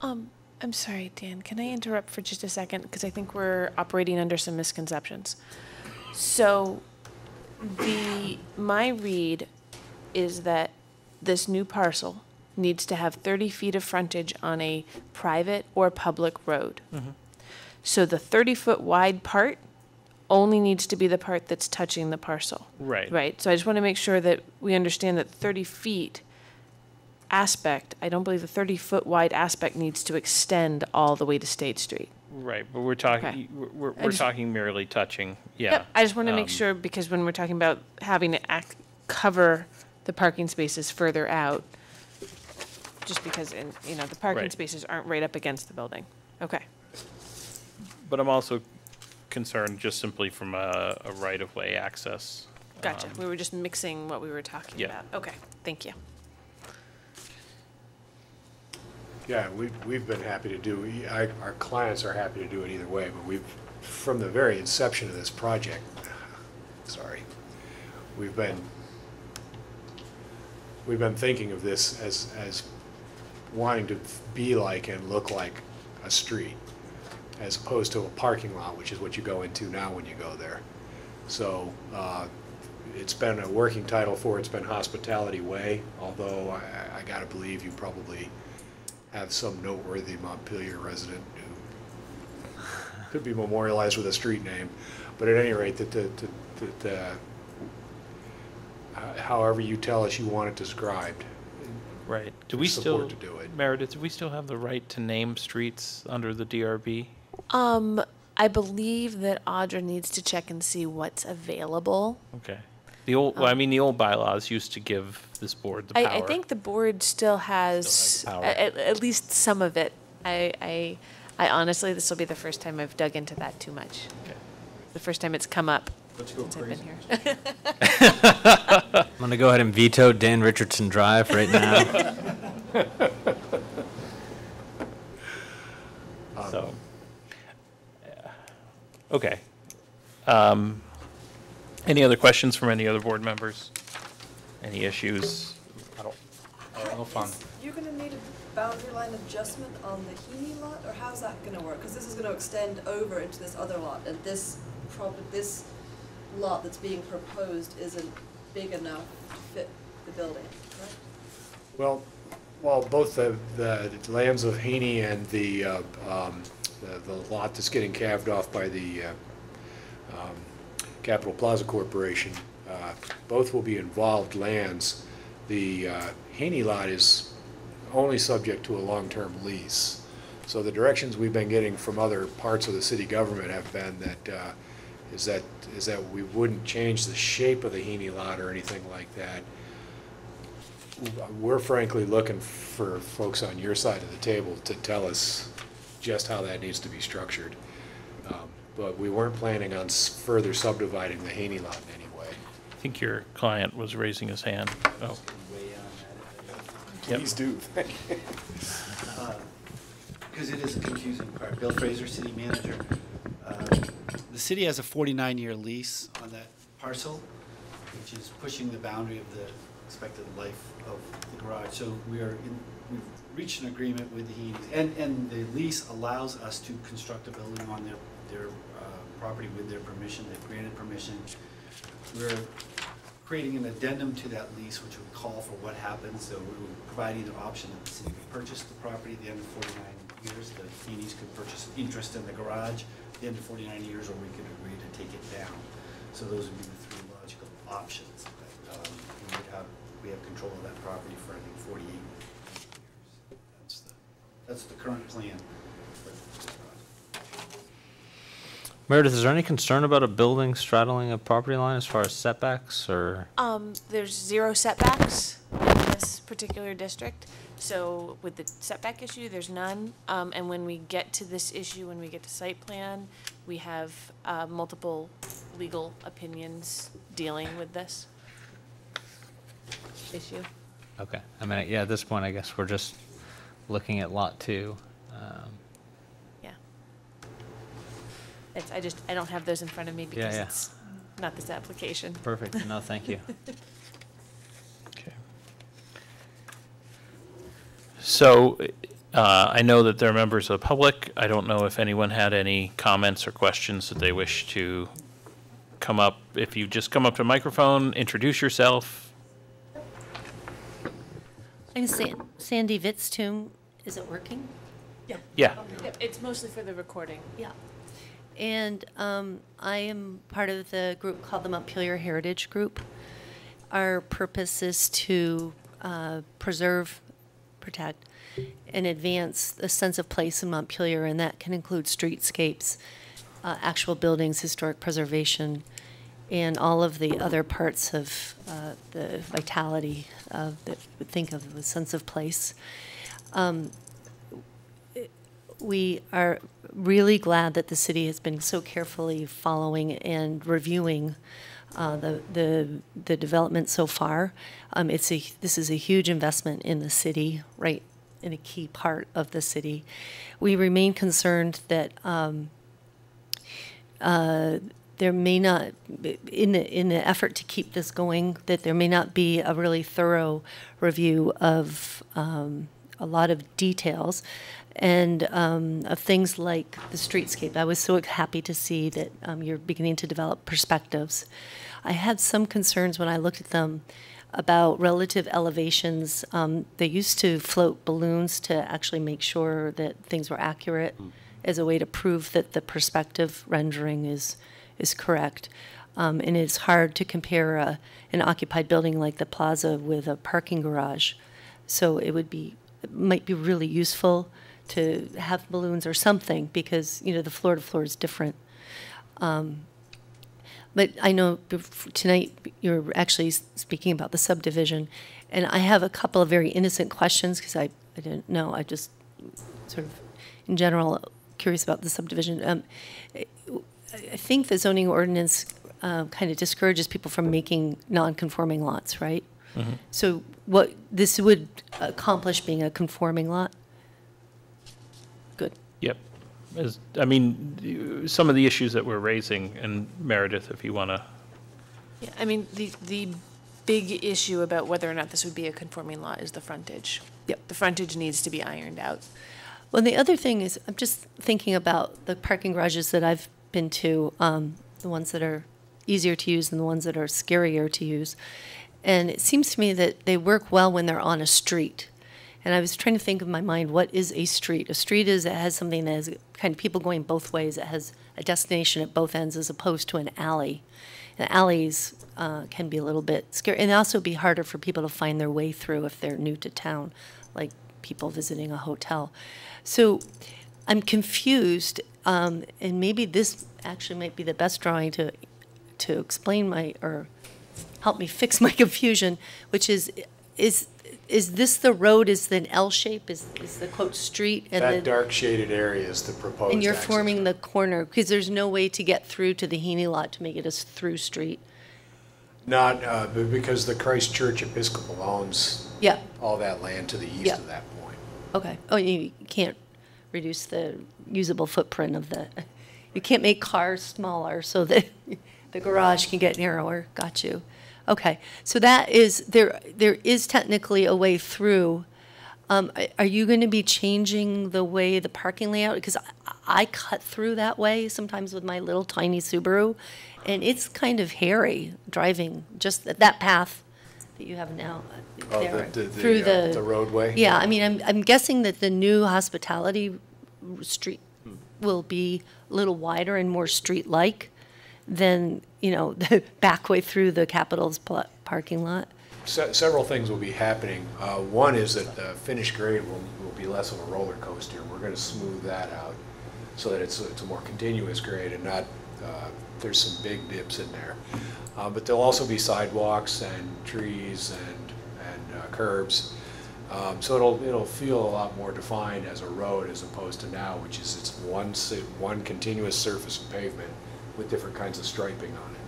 Um, I'm sorry, Dan, can I interrupt for just a second? Because I think we're operating under some misconceptions. So, the, my read is that this new parcel needs to have thirty feet of frontage on a private or public road. So the thirty-foot wide part only needs to be the part that's touching the parcel. Right. Right, so I just want to make sure that we understand that thirty feet aspect, I don't believe the thirty-foot wide aspect needs to extend all the way to State Street. right, but we're talking, we're, we're we're just- talking merely touching, yeah. Yep, I just want to make Um, sure, because when we're talking about having to act, cover the parking spaces further out, just because, in you know, the parking Right. spaces aren't right up against the building. Okay, But I'm also concerned just simply from a, a right-of-way access. gotcha. um, We were just mixing what we were talking Yeah. about. Okay, thank you. Yeah, we, we've been happy to do, I, our clients are happy to do it either way, but we've, from the very inception of this project, sorry, we've been, we've been thinking of this as, as wanting to be like and look like a street, as opposed to a parking lot, which is what you go into now when you go there. So, uh, it's been a working title for, it. it's been Hospitality Way, although I, I gotta believe you probably have some noteworthy Montpelier resident who could be memorialized with a street name. But at any rate, that, uh, however you tell us you want it described. Right. Do we Support still, to do it. Meredith, do we still have the right to name streets under the DRB? Um, I believe that Audra needs to check and see what's available. Okay. The old, well, I mean, the old bylaws used to give this board the I, power. I think the board still has, Still has the power. a- at, at least some of it. I, I, I honestly, this will be the first time I've dug into that too much. Okay. The first time it's come up since I've been here. I'm gonna go ahead and veto Dan Richardson Drive right now. So, yeah. okay. Um, Any other questions from any other board members? Any issues? I don't, No fun. You're gonna need a boundary line adjustment on the Heaney lot, or how's that gonna work? Because this is gonna extend over into this other lot, and this prob, this lot that's being proposed isn't big enough to fit the building, correct? Well, well, both the, the lands of Haney and the, uh, um, the the lot that's getting calved off by the uh, um, Capitol Plaza Corporation, uh, both will be involved lands. The uh, Haney lot is only subject to a long-term lease. So the directions we've been getting from other parts of the city government have been that, uh, is that, is that we wouldn't change the shape of the Heaney lot or anything like that we're frankly looking for folks on your side of the table to tell us just how that needs to be structured. Um, But we weren't planning on s- further subdividing the Haney lot in any way. I think your client was raising his hand. Oh, Yep. Please do, thank you. Because it is a confusing part. Bill Fraser, city manager. Uh, The city has a 49-year lease on that parcel, which is pushing the boundary of the expected life of the garage. So we are in, we've reached an agreement with the Heaney's, and, and the lease allows us to construct a building on their, their uh, property with their permission. They've granted permission. We're creating an addendum to that lease, which would call for what happens. So we would provide either option that the city could purchase the property at the end of forty-nine years, the Feeney's could purchase interest in the garage the end of forty-nine years, or we could agree to take it down. So those would be the three logical options. But, um, We would have, we have control of that property for, I think, forty-eight years. That's the, that's the current plan. for the garage. Meredith, is there any concern about a building straddling a property line as far as setbacks or? Um, there's zero setbacks in this particular district. So with the setback issue, there's none. Um, and when we get to this issue, when we get to site plan, we have, uh, multiple legal opinions dealing with this issue. Okay, I mean, yeah, at this point, I guess we're just looking at lot two. Um, Yeah. It's, I just, I don't have those in front of me because yeah. it's not this application. Perfect, no, thank you. So, uh, I know that there are members of the public. I don't know if anyone had any comments or questions that they wish to come up. If you just come up to the microphone, introduce yourself. I'm San- Sandy Vitzthum. Is it working? Yeah. Yeah. Yep, It's mostly for the recording. Yeah. And um, I am part of the group called the Montpelier Heritage Group. Our purpose is to uh, preserve, protect, and advance the sense of place in Montpelier, and that can include streetscapes, uh, actual buildings, historic preservation, and all of the other parts of uh, the vitality uh, that we think of the sense of place. Um, we are really glad that the city has been so carefully following and reviewing uh, the, the, the development so far. Um, it's a, this is a huge investment in the city, right in a key part of the city. We remain concerned that um, uh, there may not, in the, in the effort to keep this going, that there may not be a really thorough review of um, a lot of details and um, of things like the streetscape. I was so happy to see that um, you're beginning to develop perspectives. I had some concerns when I looked at them about relative elevations. Um, they used to float balloons to actually make sure that things were accurate as a way to prove that the perspective rendering is, is correct. Um, and it's hard to compare a, an occupied building like the plaza with a parking garage. So it would be, it might be really useful to have balloons or something because, you know, the floor to floor is different. Um, but I know tonight you're actually speaking about the subdivision, and I have a couple of very innocent questions because I, I didn't know. I just sort of, in general, curious about the subdivision. Um, I I think the zoning ordinance uh, kind of discourages people from making non-conforming lots, right? Mhm. So what this would accomplish being a conforming lot? Good. Yep. As, I mean, some of the issues that we're raising, and Meredith, if you want to, Yeah, I mean, the, the big issue about whether or not this would be a conforming law is the frontage. Yep. The frontage needs to be ironed out. Well, the other thing is, I'm just thinking about the parking garages that I've been to, um, the ones that are easier to use and the ones that are scarier to use. And it seems to me that they work well when they're on a street. And I was trying to think of my mind, what is a street? A street is, it has something that has kind of people going both ways. It has a destination at both ends as opposed to an alley. And alleys uh, can be a little bit scary, and also be harder for people to find their way through if they're new to town, like people visiting a hotel. So I'm confused, um, and maybe this actually might be the best drawing to to explain my or help me fix my confusion, which is is is this the road? Is an L shape? Is is the quote street and That then dark shaded area is the proposed and you're access. forming the corner because there's no way to get through to the Heaney lot to make it a through street. Not, uh, but because the Christ Church Episcopal owns Yeah. all that land to the east Yeah. of that point. Okay. Oh, you can't reduce the usable footprint of the. You can't make cars smaller so that the garage can get narrower. Got you. Okay. So that is there. There is technically a way through. Um, are you going to be changing the way the parking layout? Because I, I cut through that way sometimes with my little tiny Subaru, and it's kind of hairy driving just that, that path that you have now. uh, Oh, there, the- the, through uh, the the roadway? Yeah, I mean, I'm I'm guessing that the new hospitality street will be a little wider and more street-like than you know the back way through the Capitol's parking lot. Se- Several things will be happening. Uh, One is that the finished grade will, will be less of a roller coaster. We're gonna smooth that out so that it's, it's a more continuous grade and not, uh, there's some big dips in there. Uh, But there'll also be sidewalks and trees and, and uh, curbs. Um, So it'll, it'll feel a lot more defined as a road as opposed to now, which is it's one, one continuous surface of pavement with different kinds of striping on it.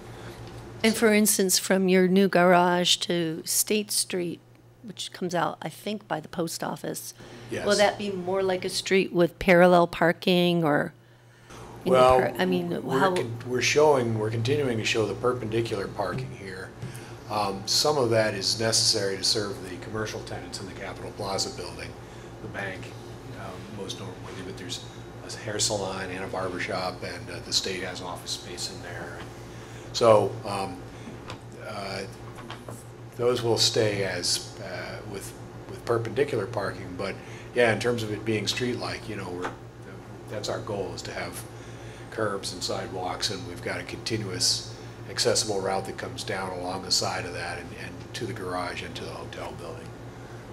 And for instance, from your new garage to State Street, which comes out, I think, by the post office, will that be more like a street with parallel parking or? Well, par- I mean, we're, we're showing, we're continuing to show the perpendicular parking here. Um, some of that is necessary to serve the commercial tenants in the Capitol Plaza building, the bank, um, most notably, a hair salon and a barber shop, and uh, the state has office space in there. So, um, uh, those will stay as, uh, with, with perpendicular parking, but yeah, in terms of it being street-like, you know, we're, that's our goal, is to have curbs and sidewalks, and we've got a continuous accessible route that comes down along the side of that and, and to the garage and to the hotel building.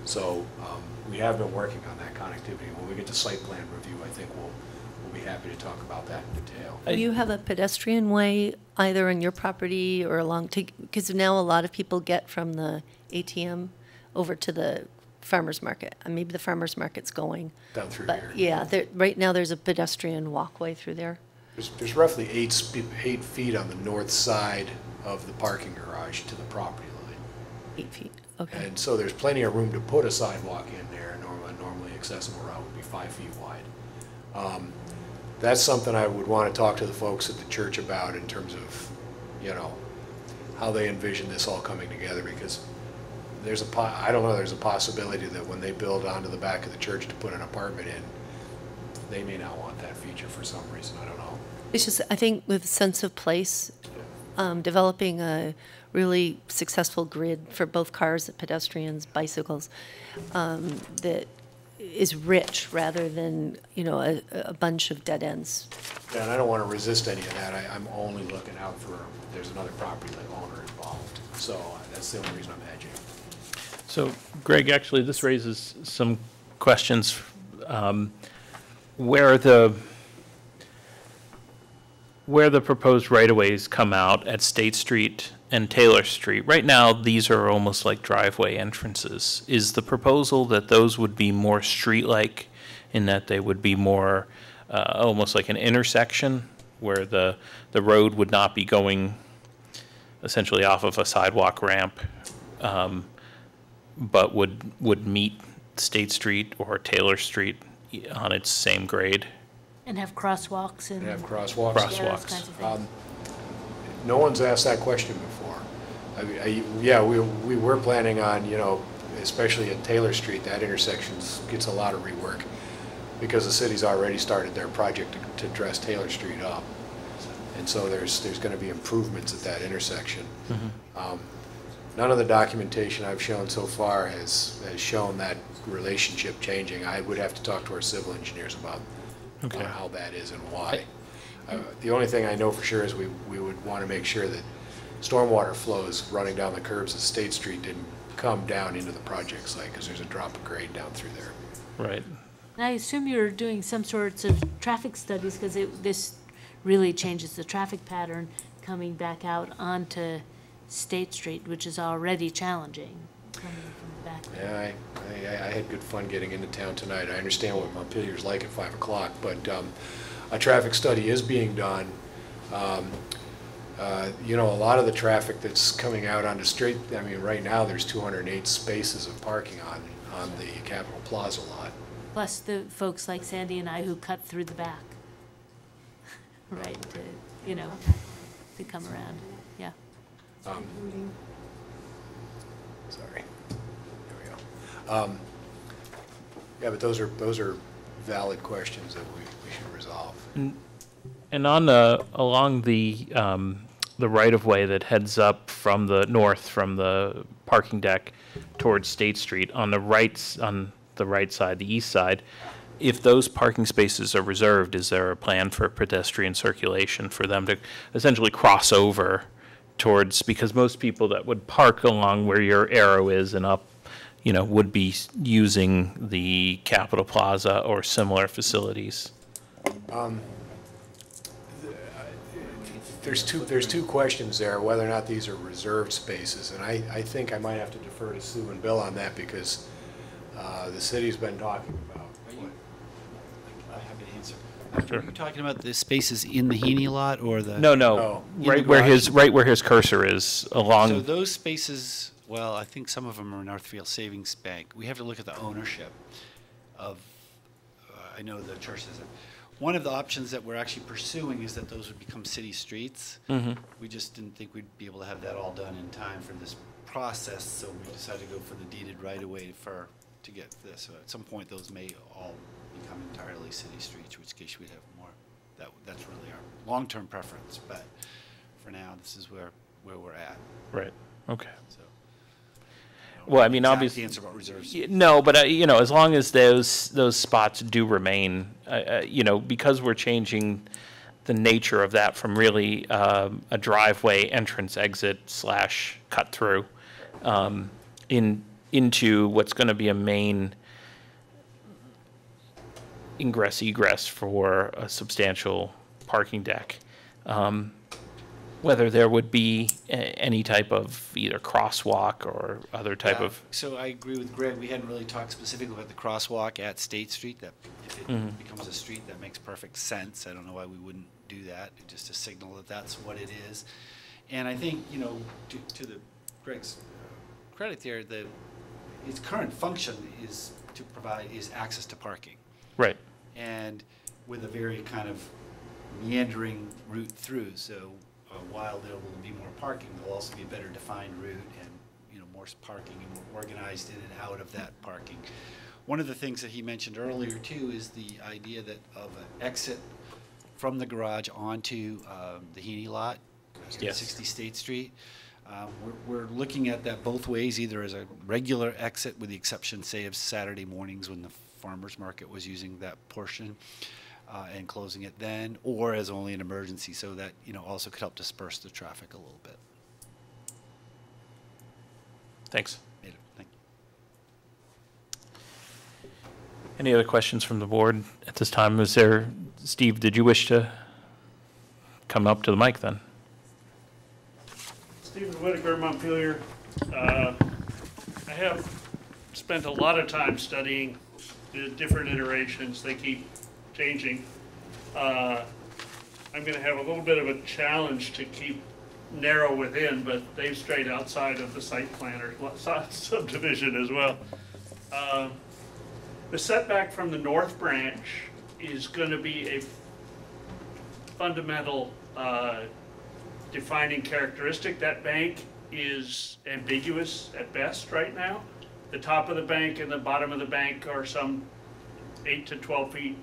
So, um, we have been working on that connectivity. When we get to site plan review, I think we'll, happy to talk about that in detail. Do you have a pedestrian way either on your property or along, because now a lot of people get from the ATM over to the farmer's market. And maybe the farmer's market's going. Down through But here. yeah, there, right now there's a pedestrian walkway through there. There's, there's roughly eight, eight feet on the north side of the parking garage to the property line. Eight feet, okay. And so there's plenty of room to put a sidewalk in there. Normally, normally accessible route would be five feet wide. Um, That's something I would want to talk to the folks at the church about in terms of, you know, how they envision this all coming together, because there's a I don't know, there's a possibility that when they build onto the back of the church to put an apartment in, they may not want that feature for some reason, I don't know. It's just, I think with sense of place, um, developing a really successful grid for both cars, pedestrians, bicycles, um, that is rich rather than, you know, a, a bunch of dead ends. Yeah, And I don't want to resist any of that. I, I'm only looking out for, there's another property owner involved. So uh, that's the only reason I'm hedging. So Greg, actually, this raises some questions. um, Where the, where the proposed right-of-ways come out at State Street and Taylor Street, right now, these are almost like driveway entrances. Is the proposal that those would be more street-like in that they would be more, uh, almost like an intersection where the, the road would not be going essentially off of a sidewalk ramp, um, but would, would meet State Street or Taylor Street on its same grade? And have crosswalks and. And have crosswalks? Yeah, those Crosswalks. kinds of things. Um, No one's asked that question before. I mean, I, yeah, we, we were planning on, you know, especially at Taylor Street, that intersection gets a lot of rework because the city's already started their project to- to dress Taylor Street up. And so there's, there's gonna be improvements at that intersection. Um, None of the documentation I've shown so far has, has shown that relationship changing. I would have to talk to our civil engineers about Okay. about how that is and why. Uh, The only thing I know for sure is we, we would want to make sure that stormwater flows running down the curbs of State Street didn't come down into the project site, because there's a drop of grade down through there. Right. I assume you're doing some sorts of traffic studies, because this really changes the traffic pattern coming back out onto State Street, which is already challenging, coming from the back. Yeah, I, I, I had good fun getting into town tonight. I understand what Montpelier's like at five o'clock, but, um, a traffic study is being done. Um, uh, you know, a lot of the traffic that's coming out onto the street, I mean, right now, there's two hundred and eight spaces of parking on, on the Capitol Plaza lot. Plus the folks like Sandy and I who cut through the back. Right, to, you know, to come around, yeah. Um, Sorry. There we go. Um, Yeah, but those are, those are valid questions that we, we should resolve. And on the, along the, um, the right-of-way that heads up from the north, from the parking deck towards State Street, on the right, on the right side, the east side, if those parking spaces are reserved, is there a plan for pedestrian circulation for them to essentially cross over towards, because most people that would park along where your arrow is and up, you know, would be using the Capitol Plaza or similar facilities? Um, There's two, there's two questions there, whether or not these are reserved spaces, and I, I think I might have to defer to Sue and Bill on that, because uh, the city's been talking about. I have an answer. Are you talking about the spaces in the Heaney lot or the? No, no, In right where his, right where his cursor is So along, those spaces, well, I think some of them are in Northfield Savings Bank. We have to look at the ownership of, uh, I know the church is, one of the options that we're actually pursuing is that those would become city streets. Mhm. We just didn't think we'd be able to have that all done in time for this process, so we decided to go for the deeded right-of-way for, to get this. So At some point, those may all become entirely city streets, which case we'd have more. That, that's really our long-term preference, but for now, this is where, where we're at. right, okay. So. Well, I mean, Exact obviously. answer about reserves. No, but, uh, you know, as long as those, those spots do remain, uh, uh, you know, because we're changing the nature of that from really um, a driveway entrance exit slash cut through um, in, into what's going to be a main ingress egress for a substantial parking deck. Um, Whether there would be a- any type of either crosswalk or other type Yeah, of, So I agree with Greg, we hadn't really talked specifically about the crosswalk at State Street, that if it Mhm. becomes a street, that makes perfect sense. I don't know why we wouldn't do that, just to signal that that's what it is. And I think, you know, to, to the, Greg's credit there, the, its current function is to provide, is access to parking. right, and with a very kind of meandering route through. So while there will be more parking, there'll also be a better defined route and, you know, more parking and more organized in and out of that parking. One of the things that he mentioned earlier too is the idea that of an exit from the garage onto um, the Heaney lot, Yes. 60 State Street. Uh, We're, we're looking at that both ways, either as a regular exit with the exception, say, of Saturday mornings when the farmer's market was using that portion uh, and closing it then, or as only an emergency, so that, you know, also could help disperse the traffic a little bit. Thanks. Thank you. Any other questions from the board at this time? Is there, Steve, did you wish to come up to the mic then? Stephen Whitaker, Montpelier. Uh, I have spent a lot of time studying the different iterations. They keep changing. Uh, I'm going to have a little bit of a challenge to keep narrow within, but they've strayed outside of the site plan or subdivision as well. Uh, The setback from the north branch is going to be a fundamental uh, defining characteristic. That bank is ambiguous at best right now. The top of the bank and the bottom of the bank are some eight to 12 feet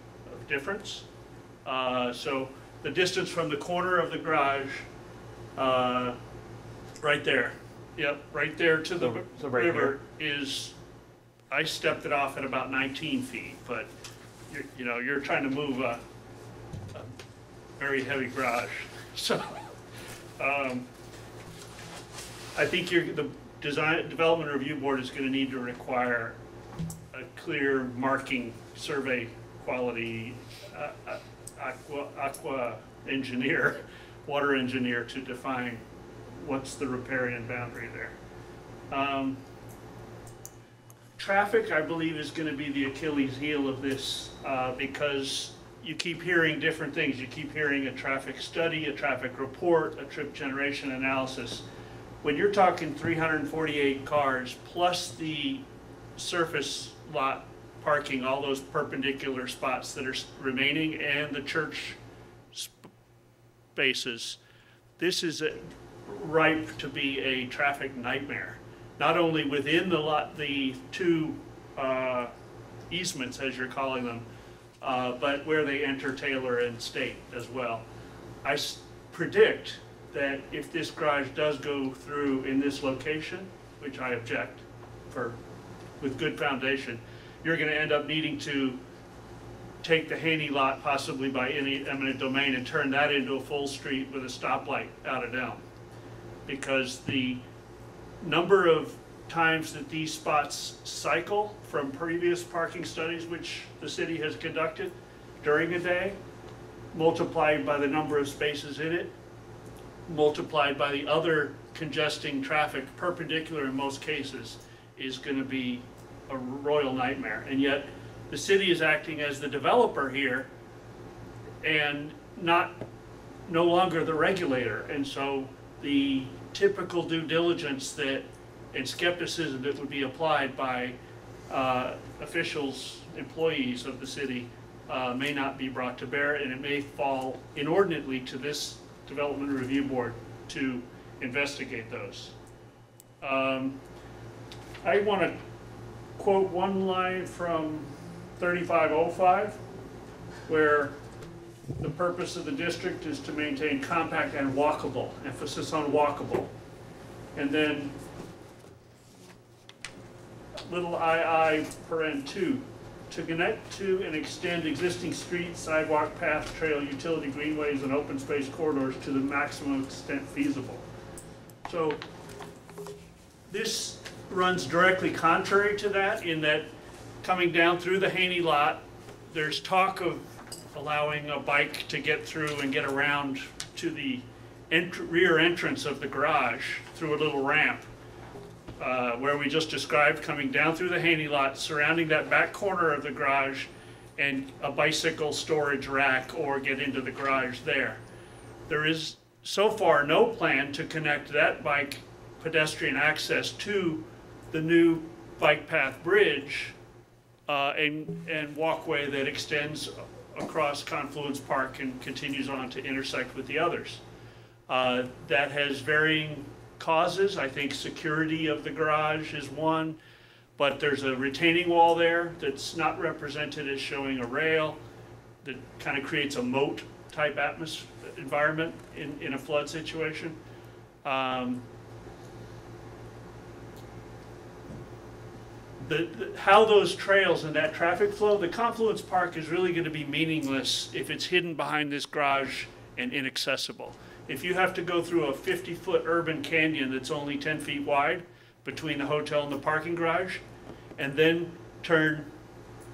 difference. Uh, So the distance from the corner of the garage, uh, right there, yep, right there to the So- so right river is, I stepped it off at about 19 feet, but you're, you know, you're trying to move a, a very heavy garage. So, um, I think you're, the design, development review board is gonna need to require a clear marking survey quality, uh, uh, aqua, aqua engineer, water engineer to define what's the riparian boundary there. Um, Traffic, I believe, is gonna be the Achilles heel of this, uh, because you keep hearing different things. You keep hearing a traffic study, a traffic report, a trip generation analysis. When you're talking three hundred and forty-eight cars, plus the surface lot parking, all those perpendicular spots that are remaining, and the church spaces, this is a- ripe to be a traffic nightmare. Not only within the lot, the two uh, easements, as you're calling them, uh, but where they enter Taylor and State as well. I predict that if this garage does go through in this location, which I object for, with good foundation, you're gonna end up needing to take the Haney lot possibly by any eminent domain and turn that into a full street with a stoplight out of Elm. Because the number of times that these spots cycle from previous parking studies which the city has conducted during a day, multiplied by the number of spaces in it, multiplied by the other congesting traffic perpendicular in most cases, is gonna be a royal nightmare. And yet, the city is acting as the developer here and not, no longer the regulator. And so the typical due diligence that, and skepticism that would be applied by uh, officials, employees of the city, uh, may not be brought to bear, and it may fall inordinately to this Development Review Board to investigate those. Um, I want to quote one line from 3505, where the purpose of the district is to maintain compact and walkable, emphasis on walkable. And then little ii paren two, to connect to and extend existing streets, sidewalk, path, trail, utility greenways, and open space corridors to the maximum extent feasible. So this runs directly contrary to that in that coming down through the Haney lot, there's talk of allowing a bike to get through and get around to the ent- rear entrance of the garage through a little ramp. Uh, where we just described coming down through the Haney lot, surrounding that back corner of the garage and a bicycle storage rack or get into the garage there. There is so far no plan to connect that bike pedestrian access to the new bike path bridge uh, and, and walkway that extends across Confluence Park and continues on to intersect with the others. Uh, That has varying causes. I think security of the garage is one, but there's a retaining wall there that's not represented as showing a rail that kind of creates a moat-type atmosphere, environment in, in a flood situation. Um, the, the- how those trails and that traffic flow, the Confluence Park is really gonna be meaningless if it's hidden behind this garage and inaccessible. If you have to go through a fifty-foot urban canyon that's only ten feet wide between the hotel and the parking garage, and then turn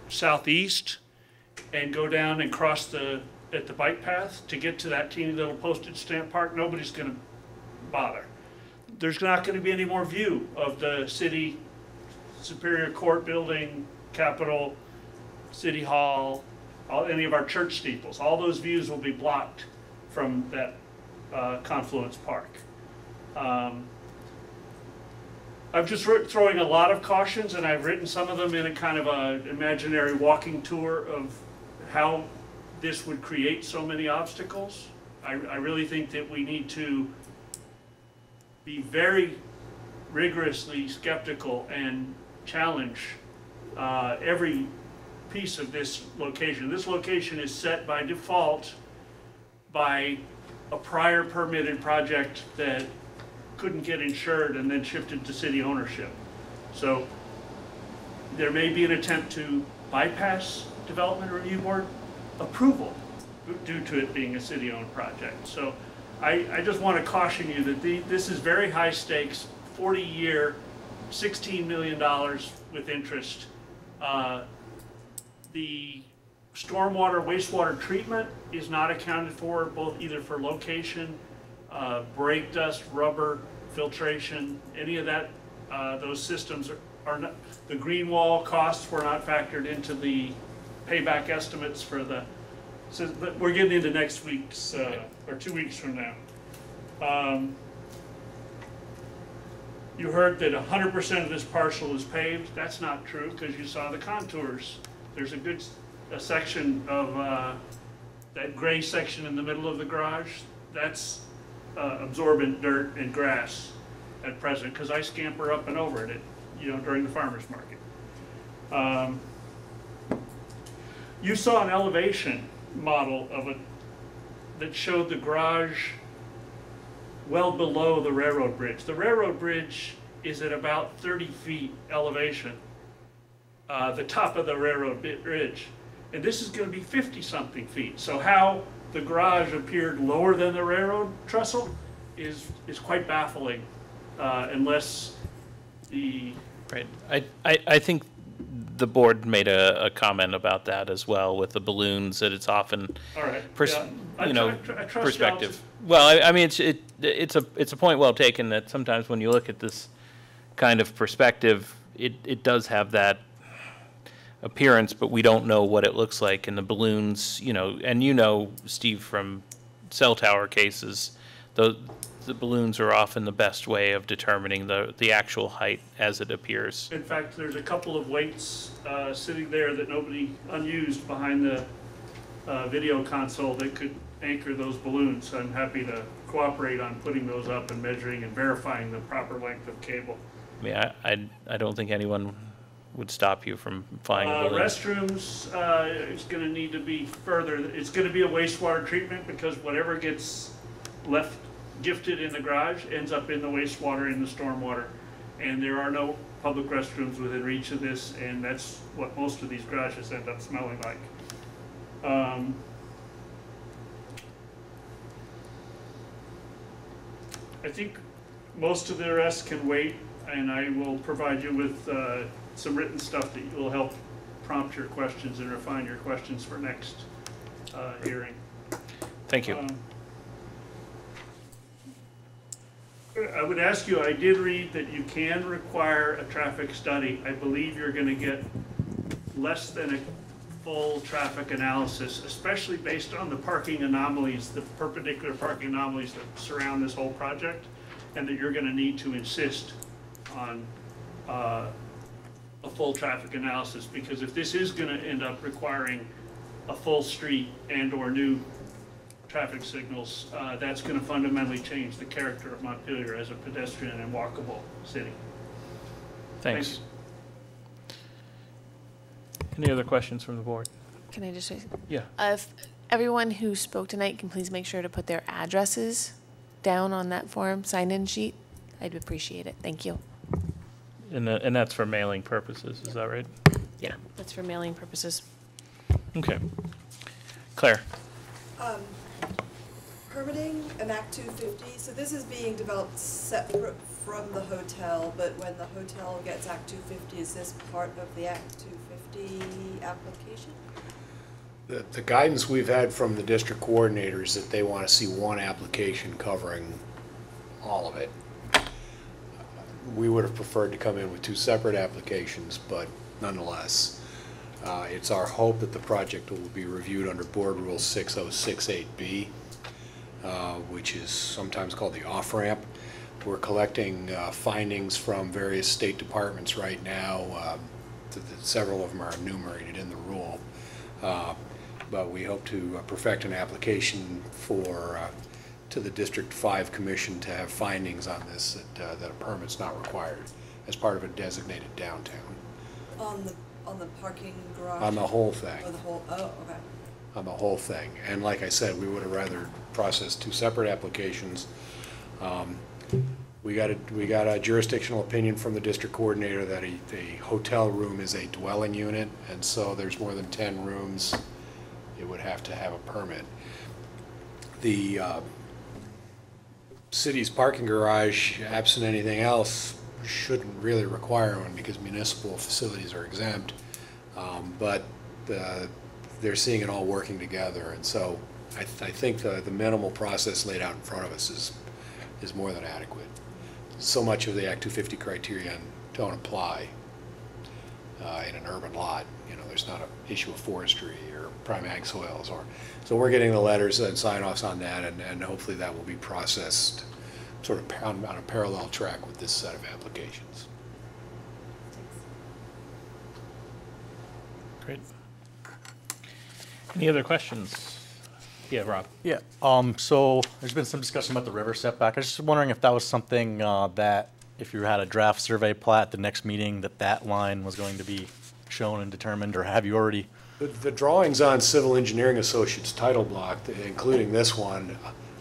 southeast and go down and cross the, at the bike path to get to that teeny little postage stamp park, nobody's gonna bother. There's not gonna be any more view of the city Superior Court Building, Capitol, City Hall, all, any of our church steeples. All those views will be blocked from that uh, Confluence Park. Um, I'm just throwing a lot of cautions, and I've written some of them in a kind of a imaginary walking tour of how this would create so many obstacles. I, I really think that we need to be very rigorously skeptical and challenge uh, every piece of this location. This location is set by default by a prior permitted project that couldn't get insured and then shifted to city ownership. So there may be an attempt to bypass Development Review Board approval due to it being a city-owned project. So I, I just want to caution you that the, this is very high stakes, 40-year, $16 million with interest. Uh, The stormwater wastewater treatment is not accounted for, both either for location, uh, brake dust, rubber, filtration, any of that, uh, those systems are- are not, the green wall costs were not factored into the payback estimates for the, so, we're getting into next week's, uh, or two weeks from now. Um, You heard that hundred percent of this parcel is paved, that's not true, because you saw the contours. There's a good, a section of, uh, that gray section in the middle of the garage, that's uh, absorbent dirt and grass at present, because I scamper up and over it, at, you know, during the farmer's market. Um, You saw an elevation model of it that showed the garage well below the railroad bridge. The railroad bridge is at about thirty feet elevation, uh, the top of the railroad bridge. And this is gonna be fifty-something feet. So how the garage appeared lower than the railroad trestle is, is quite baffling, uh, unless the, Right. I, I, I think the board made a, a comment about that as well with the balloons, that it's often, all right. pers- yeah. I you tr- know, I tr- I trust perspective. Well, I, I mean, it's, it, it's a, it's a point well taken that sometimes when you look at this kind of perspective, it, it does have that appearance, but we don't know what it looks like. And the balloons, you know, and you know, Steve, from cell tower cases, the, the balloons are often the best way of determining the, the actual height as it appears. In fact, there's a couple of weights uh, sitting there that nobody unused behind the uh, video console that could anchor those balloons. I'm happy to cooperate on putting those up and measuring and verifying the proper length of cable. I mean, I, I, I don't think anyone would stop you from flying a Uh, balloon. Restrooms, uh, is gonna need to be further, it's gonna be a wastewater treatment because whatever gets left gifted in the garage ends up in the wastewater, in the stormwater. And there are no public restrooms within reach of this, and that's what most of these garages end up smelling like. Um, I think most of the rest can wait, and I will provide you with uh, some written stuff that will help prompt your questions and refine your questions for next uh, hearing. Thank you. Um, I would ask you, I did read that you can require a traffic study. I believe you're gonna get less than a full traffic analysis, especially based on the parking anomalies, the perpendicular parking anomalies that surround this whole project, and that you're gonna need to insist on uh, a full traffic analysis, because if this is gonna end up requiring a full street and/or new traffic signals, uh, that's gonna fundamentally change the character of Montpelier as a pedestrian and walkable city. Thank Thanks. Any other questions from the board? Can I just say? Yeah. Uh, If everyone who spoke tonight can please make sure to put their addresses down on that form sign-in sheet, I'd appreciate it. Thank you. And, tha- and that's for mailing purposes, is that right? Yeah, that's for mailing purposes. Okay. Claire? Um, permitting an Act two fifty, so this is being developed separate from the hotel, but when the hotel gets Act two fifty, is this part of the Act two fifty application? The, the guidance we've had from the district coordinator is that they want to see one application covering all of it. We would have preferred to come in with two separate applications, but nonetheless, uh, it's our hope that the project will be reviewed under Board Rule 6068B, uh, which is sometimes called the off-ramp. We're collecting uh, findings from various state departments right now. uh, Several of them are enumerated in the rule. Uh, But we hope to uh, perfect an application for, uh, to the District 5 Commission to have findings on this, that, uh, that a permit's not required as part of a designated downtown, On the, on the parking garage? on the whole thing. Or the whole, oh, okay. on the whole thing. And like I said, we would have rather processed two separate applications. Um, We got a, we got a jurisdictional opinion from the district coordinator that a, a hotel room is a dwelling unit, and so there's more than ten rooms, it would have to have a permit. The, uh, city's parking garage, absent anything else, shouldn't really require one because municipal facilities are exempt. Um, But uh, they're seeing it all working together, and so I, th- I think the, the minimal process laid out in front of us is, is more than adequate. So much of the Act 250 criteria don't apply uh, in an urban lot. You know, there's not an issue of forestry or prime ag soils or, so we're getting the letters and sign-offs on that, and, and hopefully that will be processed sort of on on a parallel track with this set of applications. Great. Any other questions? Yeah, Rob? Yeah, um, so there's been some discussion about the river setback. I was just wondering if that was something, uh, that if you had a draft survey plat, the next meeting, that that line was going to be shown and determined, or have you already? The, the drawings on Civil Engineering Associates title block, including this one,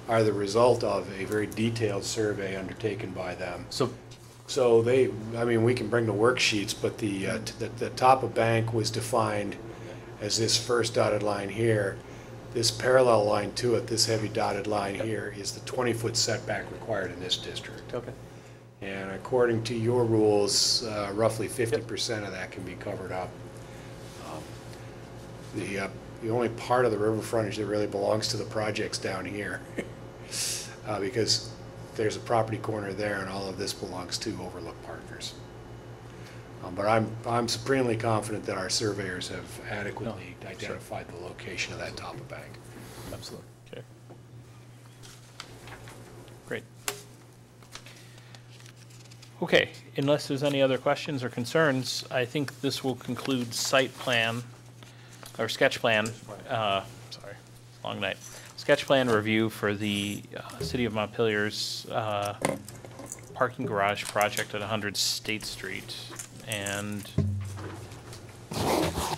are the result of a very detailed survey undertaken by them. So, So they, I mean, we can bring the worksheets, but the, uh, t- the, the top of bank was defined as this first dotted line here. This parallel line to it, this heavy dotted line here, is the twenty-foot setback required in this district. Okay. And according to your rules, uh, roughly fifty percent of that can be covered up. Um, The, uh, the only part of the river frontage that really belongs to the project's down here. Uh, Because there's a property corner there and all of this belongs to Overlook Partners. Um, But I'm, I'm supremely confident that our surveyors have adequately sure. identified the location of that top of bank. Absolutely. Okay. Great. Okay, unless there's any other questions or concerns, I think this will conclude site plan, or sketch plan, uh, sorry, long night. Sketch plan review for the uh, City of Montpelier's uh, parking garage project at 100 State Street. And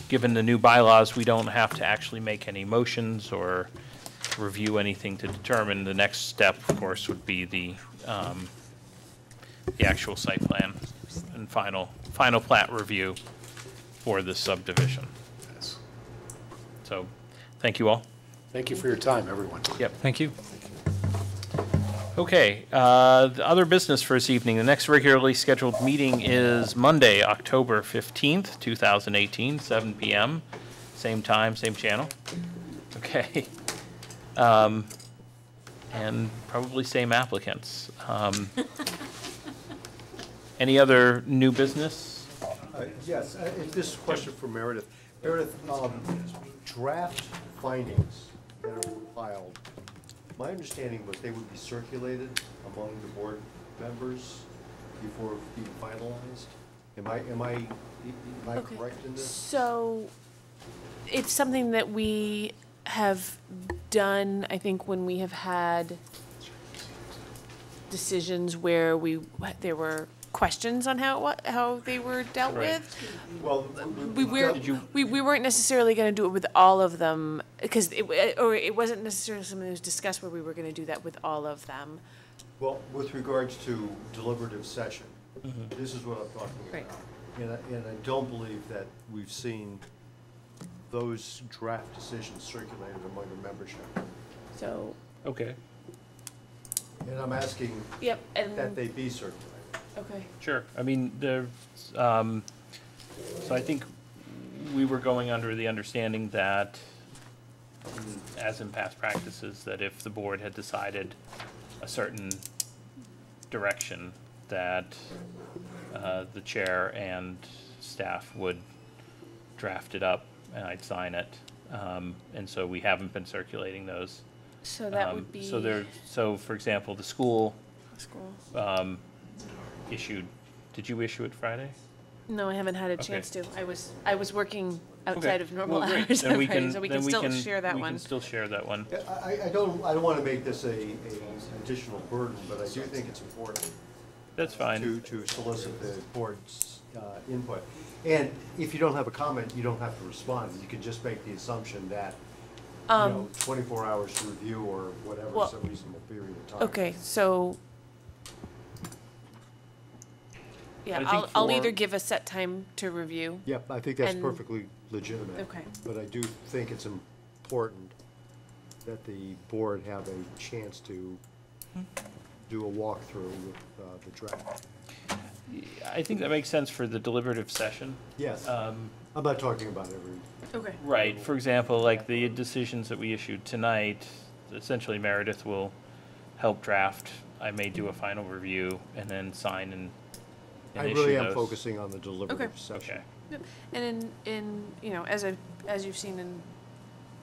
given the new bylaws, we don't have to actually make any motions or review anything to determine. The next step, of course, would be the, um, the actual site plan and final, final plat review for this subdivision. Yes. So, thank you all. Thank you for your time, everyone. Yep. Thank you. Okay, uh, the other business for this evening, the next regularly scheduled meeting is Monday, October 15th, 2018, 7 PM. Same time, same channel. Okay. Um, And probably same applicants. Um, Any other new business? Uh, Yes, uh, if this question for Meredith. Meredith, um, draft findings that are filed, my understanding was they would be circulated among the board members before being finalized. Am I, am I, am I Okay. correct in this? So it's something that we have done, I think, when we have had decisions where we, there were questions on how, it how they were dealt Right. with. Well, We were, we, we weren't necessarily gonna do it with all of them, because it, or it wasn't necessarily something that was discussed where we were gonna do that with all of them. Well, with regards to deliberative session, mm-hmm. This is what I'm talking Right. about. And I, and I don't believe that we've seen those draft decisions circulated among the membership. So, Okay, And I'm asking Yep, and- that they be circulated. Okay. sure. I mean, there, um, so I think we were going under the understanding that, as in past practices, that if the board had decided a certain direction, that uh, the chair and staff would draft it up and I'd sign it. Um, And so we haven't been circulating those. So that Um, would be. So there, so for example, the school School. um, issued, did you issue it Friday? No, I haven't had a Okay. chance to. I was, I was working Okay. outside of normal Well, great. hours Then on we Friday, can- so we then can still share that We one. can still share that one. I, I- I don't, I don't want to make this a, a an additional burden, but I do think it's important. That's fine. To, to solicit the board's uh, input. And if you don't have a comment, you don't have to respond. You can just make the assumption that, you Um, know, twenty-four hours to review or whatever Well, is a reasonable period of time. Okay, so. Yeah, I think I'll, I'll for- either give a set time to review. Yep, I think that's and- perfectly legitimate. Okay. But I do think it's important that the board have a chance to do a walkthrough with uh, the draft. I think that makes sense for the deliberative session. Yes. Um, I'm not talking about every. Okay. Right, for example, like the decisions that we issued tonight, essentially Meredith will help draft. I may do a final review and then sign and, and I issue really am those. focusing on the deliberative session. Okay. Yep. And in, in, you know, as I, as you've seen in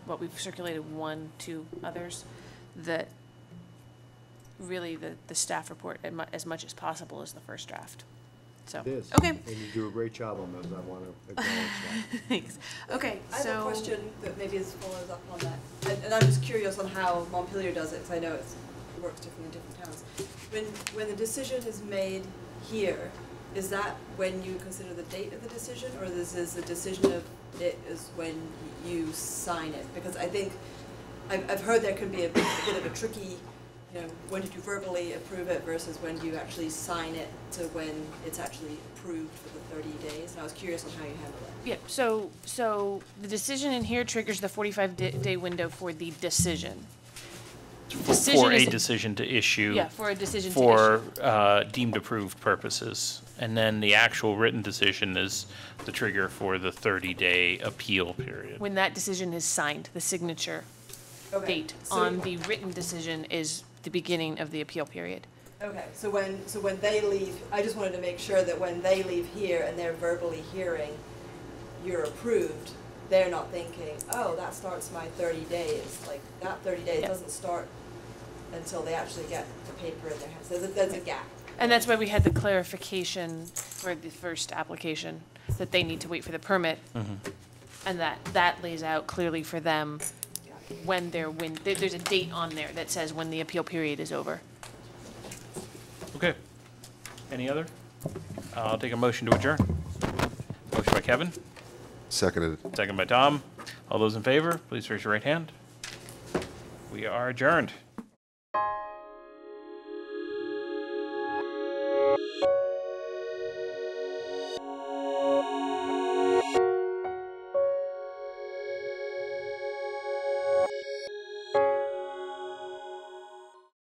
what we've circulated, one, two others, that really the, the staff report as mu- as much as possible is the first draft. So, It is. okay. And you do a great job on those. I want to acknowledge that. Thanks. Okay, I have a so. question that maybe is follows up on that, and, and I'm just curious on how Montpelier does it, because I know it's, it works differently in different towns. When, when the decision is made here, is that when you consider the date of the decision, or this is the decision of it is when you sign it? Because I think, I've, I've heard there can be a bit, a bit of a tricky, you know, when did you verbally approve it versus when do you actually sign it to when it's actually approved for the thirty days, and I was curious on how you handle that. Yeah, so, so the decision in here triggers the forty-five day window for the decision. For Decision a decision to issue. Yeah, for a decision to For uh, deemed approved purposes. And then the actual written decision is the trigger for the 30-day appeal period. When that decision is signed, the signature Okay, date so- on the written decision is the beginning of the appeal period. Okay, so when, so when they leave, I just wanted to make sure that when they leave here and they're verbally hearing you're approved, they're not thinking, oh, that starts my thirty days, like, that thirty days Yep. doesn't start until they actually get the paper in their hands, there's a, there's a gap. And that's why we had the clarification for the first application, that they need to wait for the permit. Mm-hmm. And that, that lays out clearly for them when they're, when, there, there's a date on there that says when the appeal period is over. Okay. Any other? I'll take a motion to adjourn. Motion by Kevin, Seconded. second by Tom. All those in favor, please raise your right hand. We are adjourned you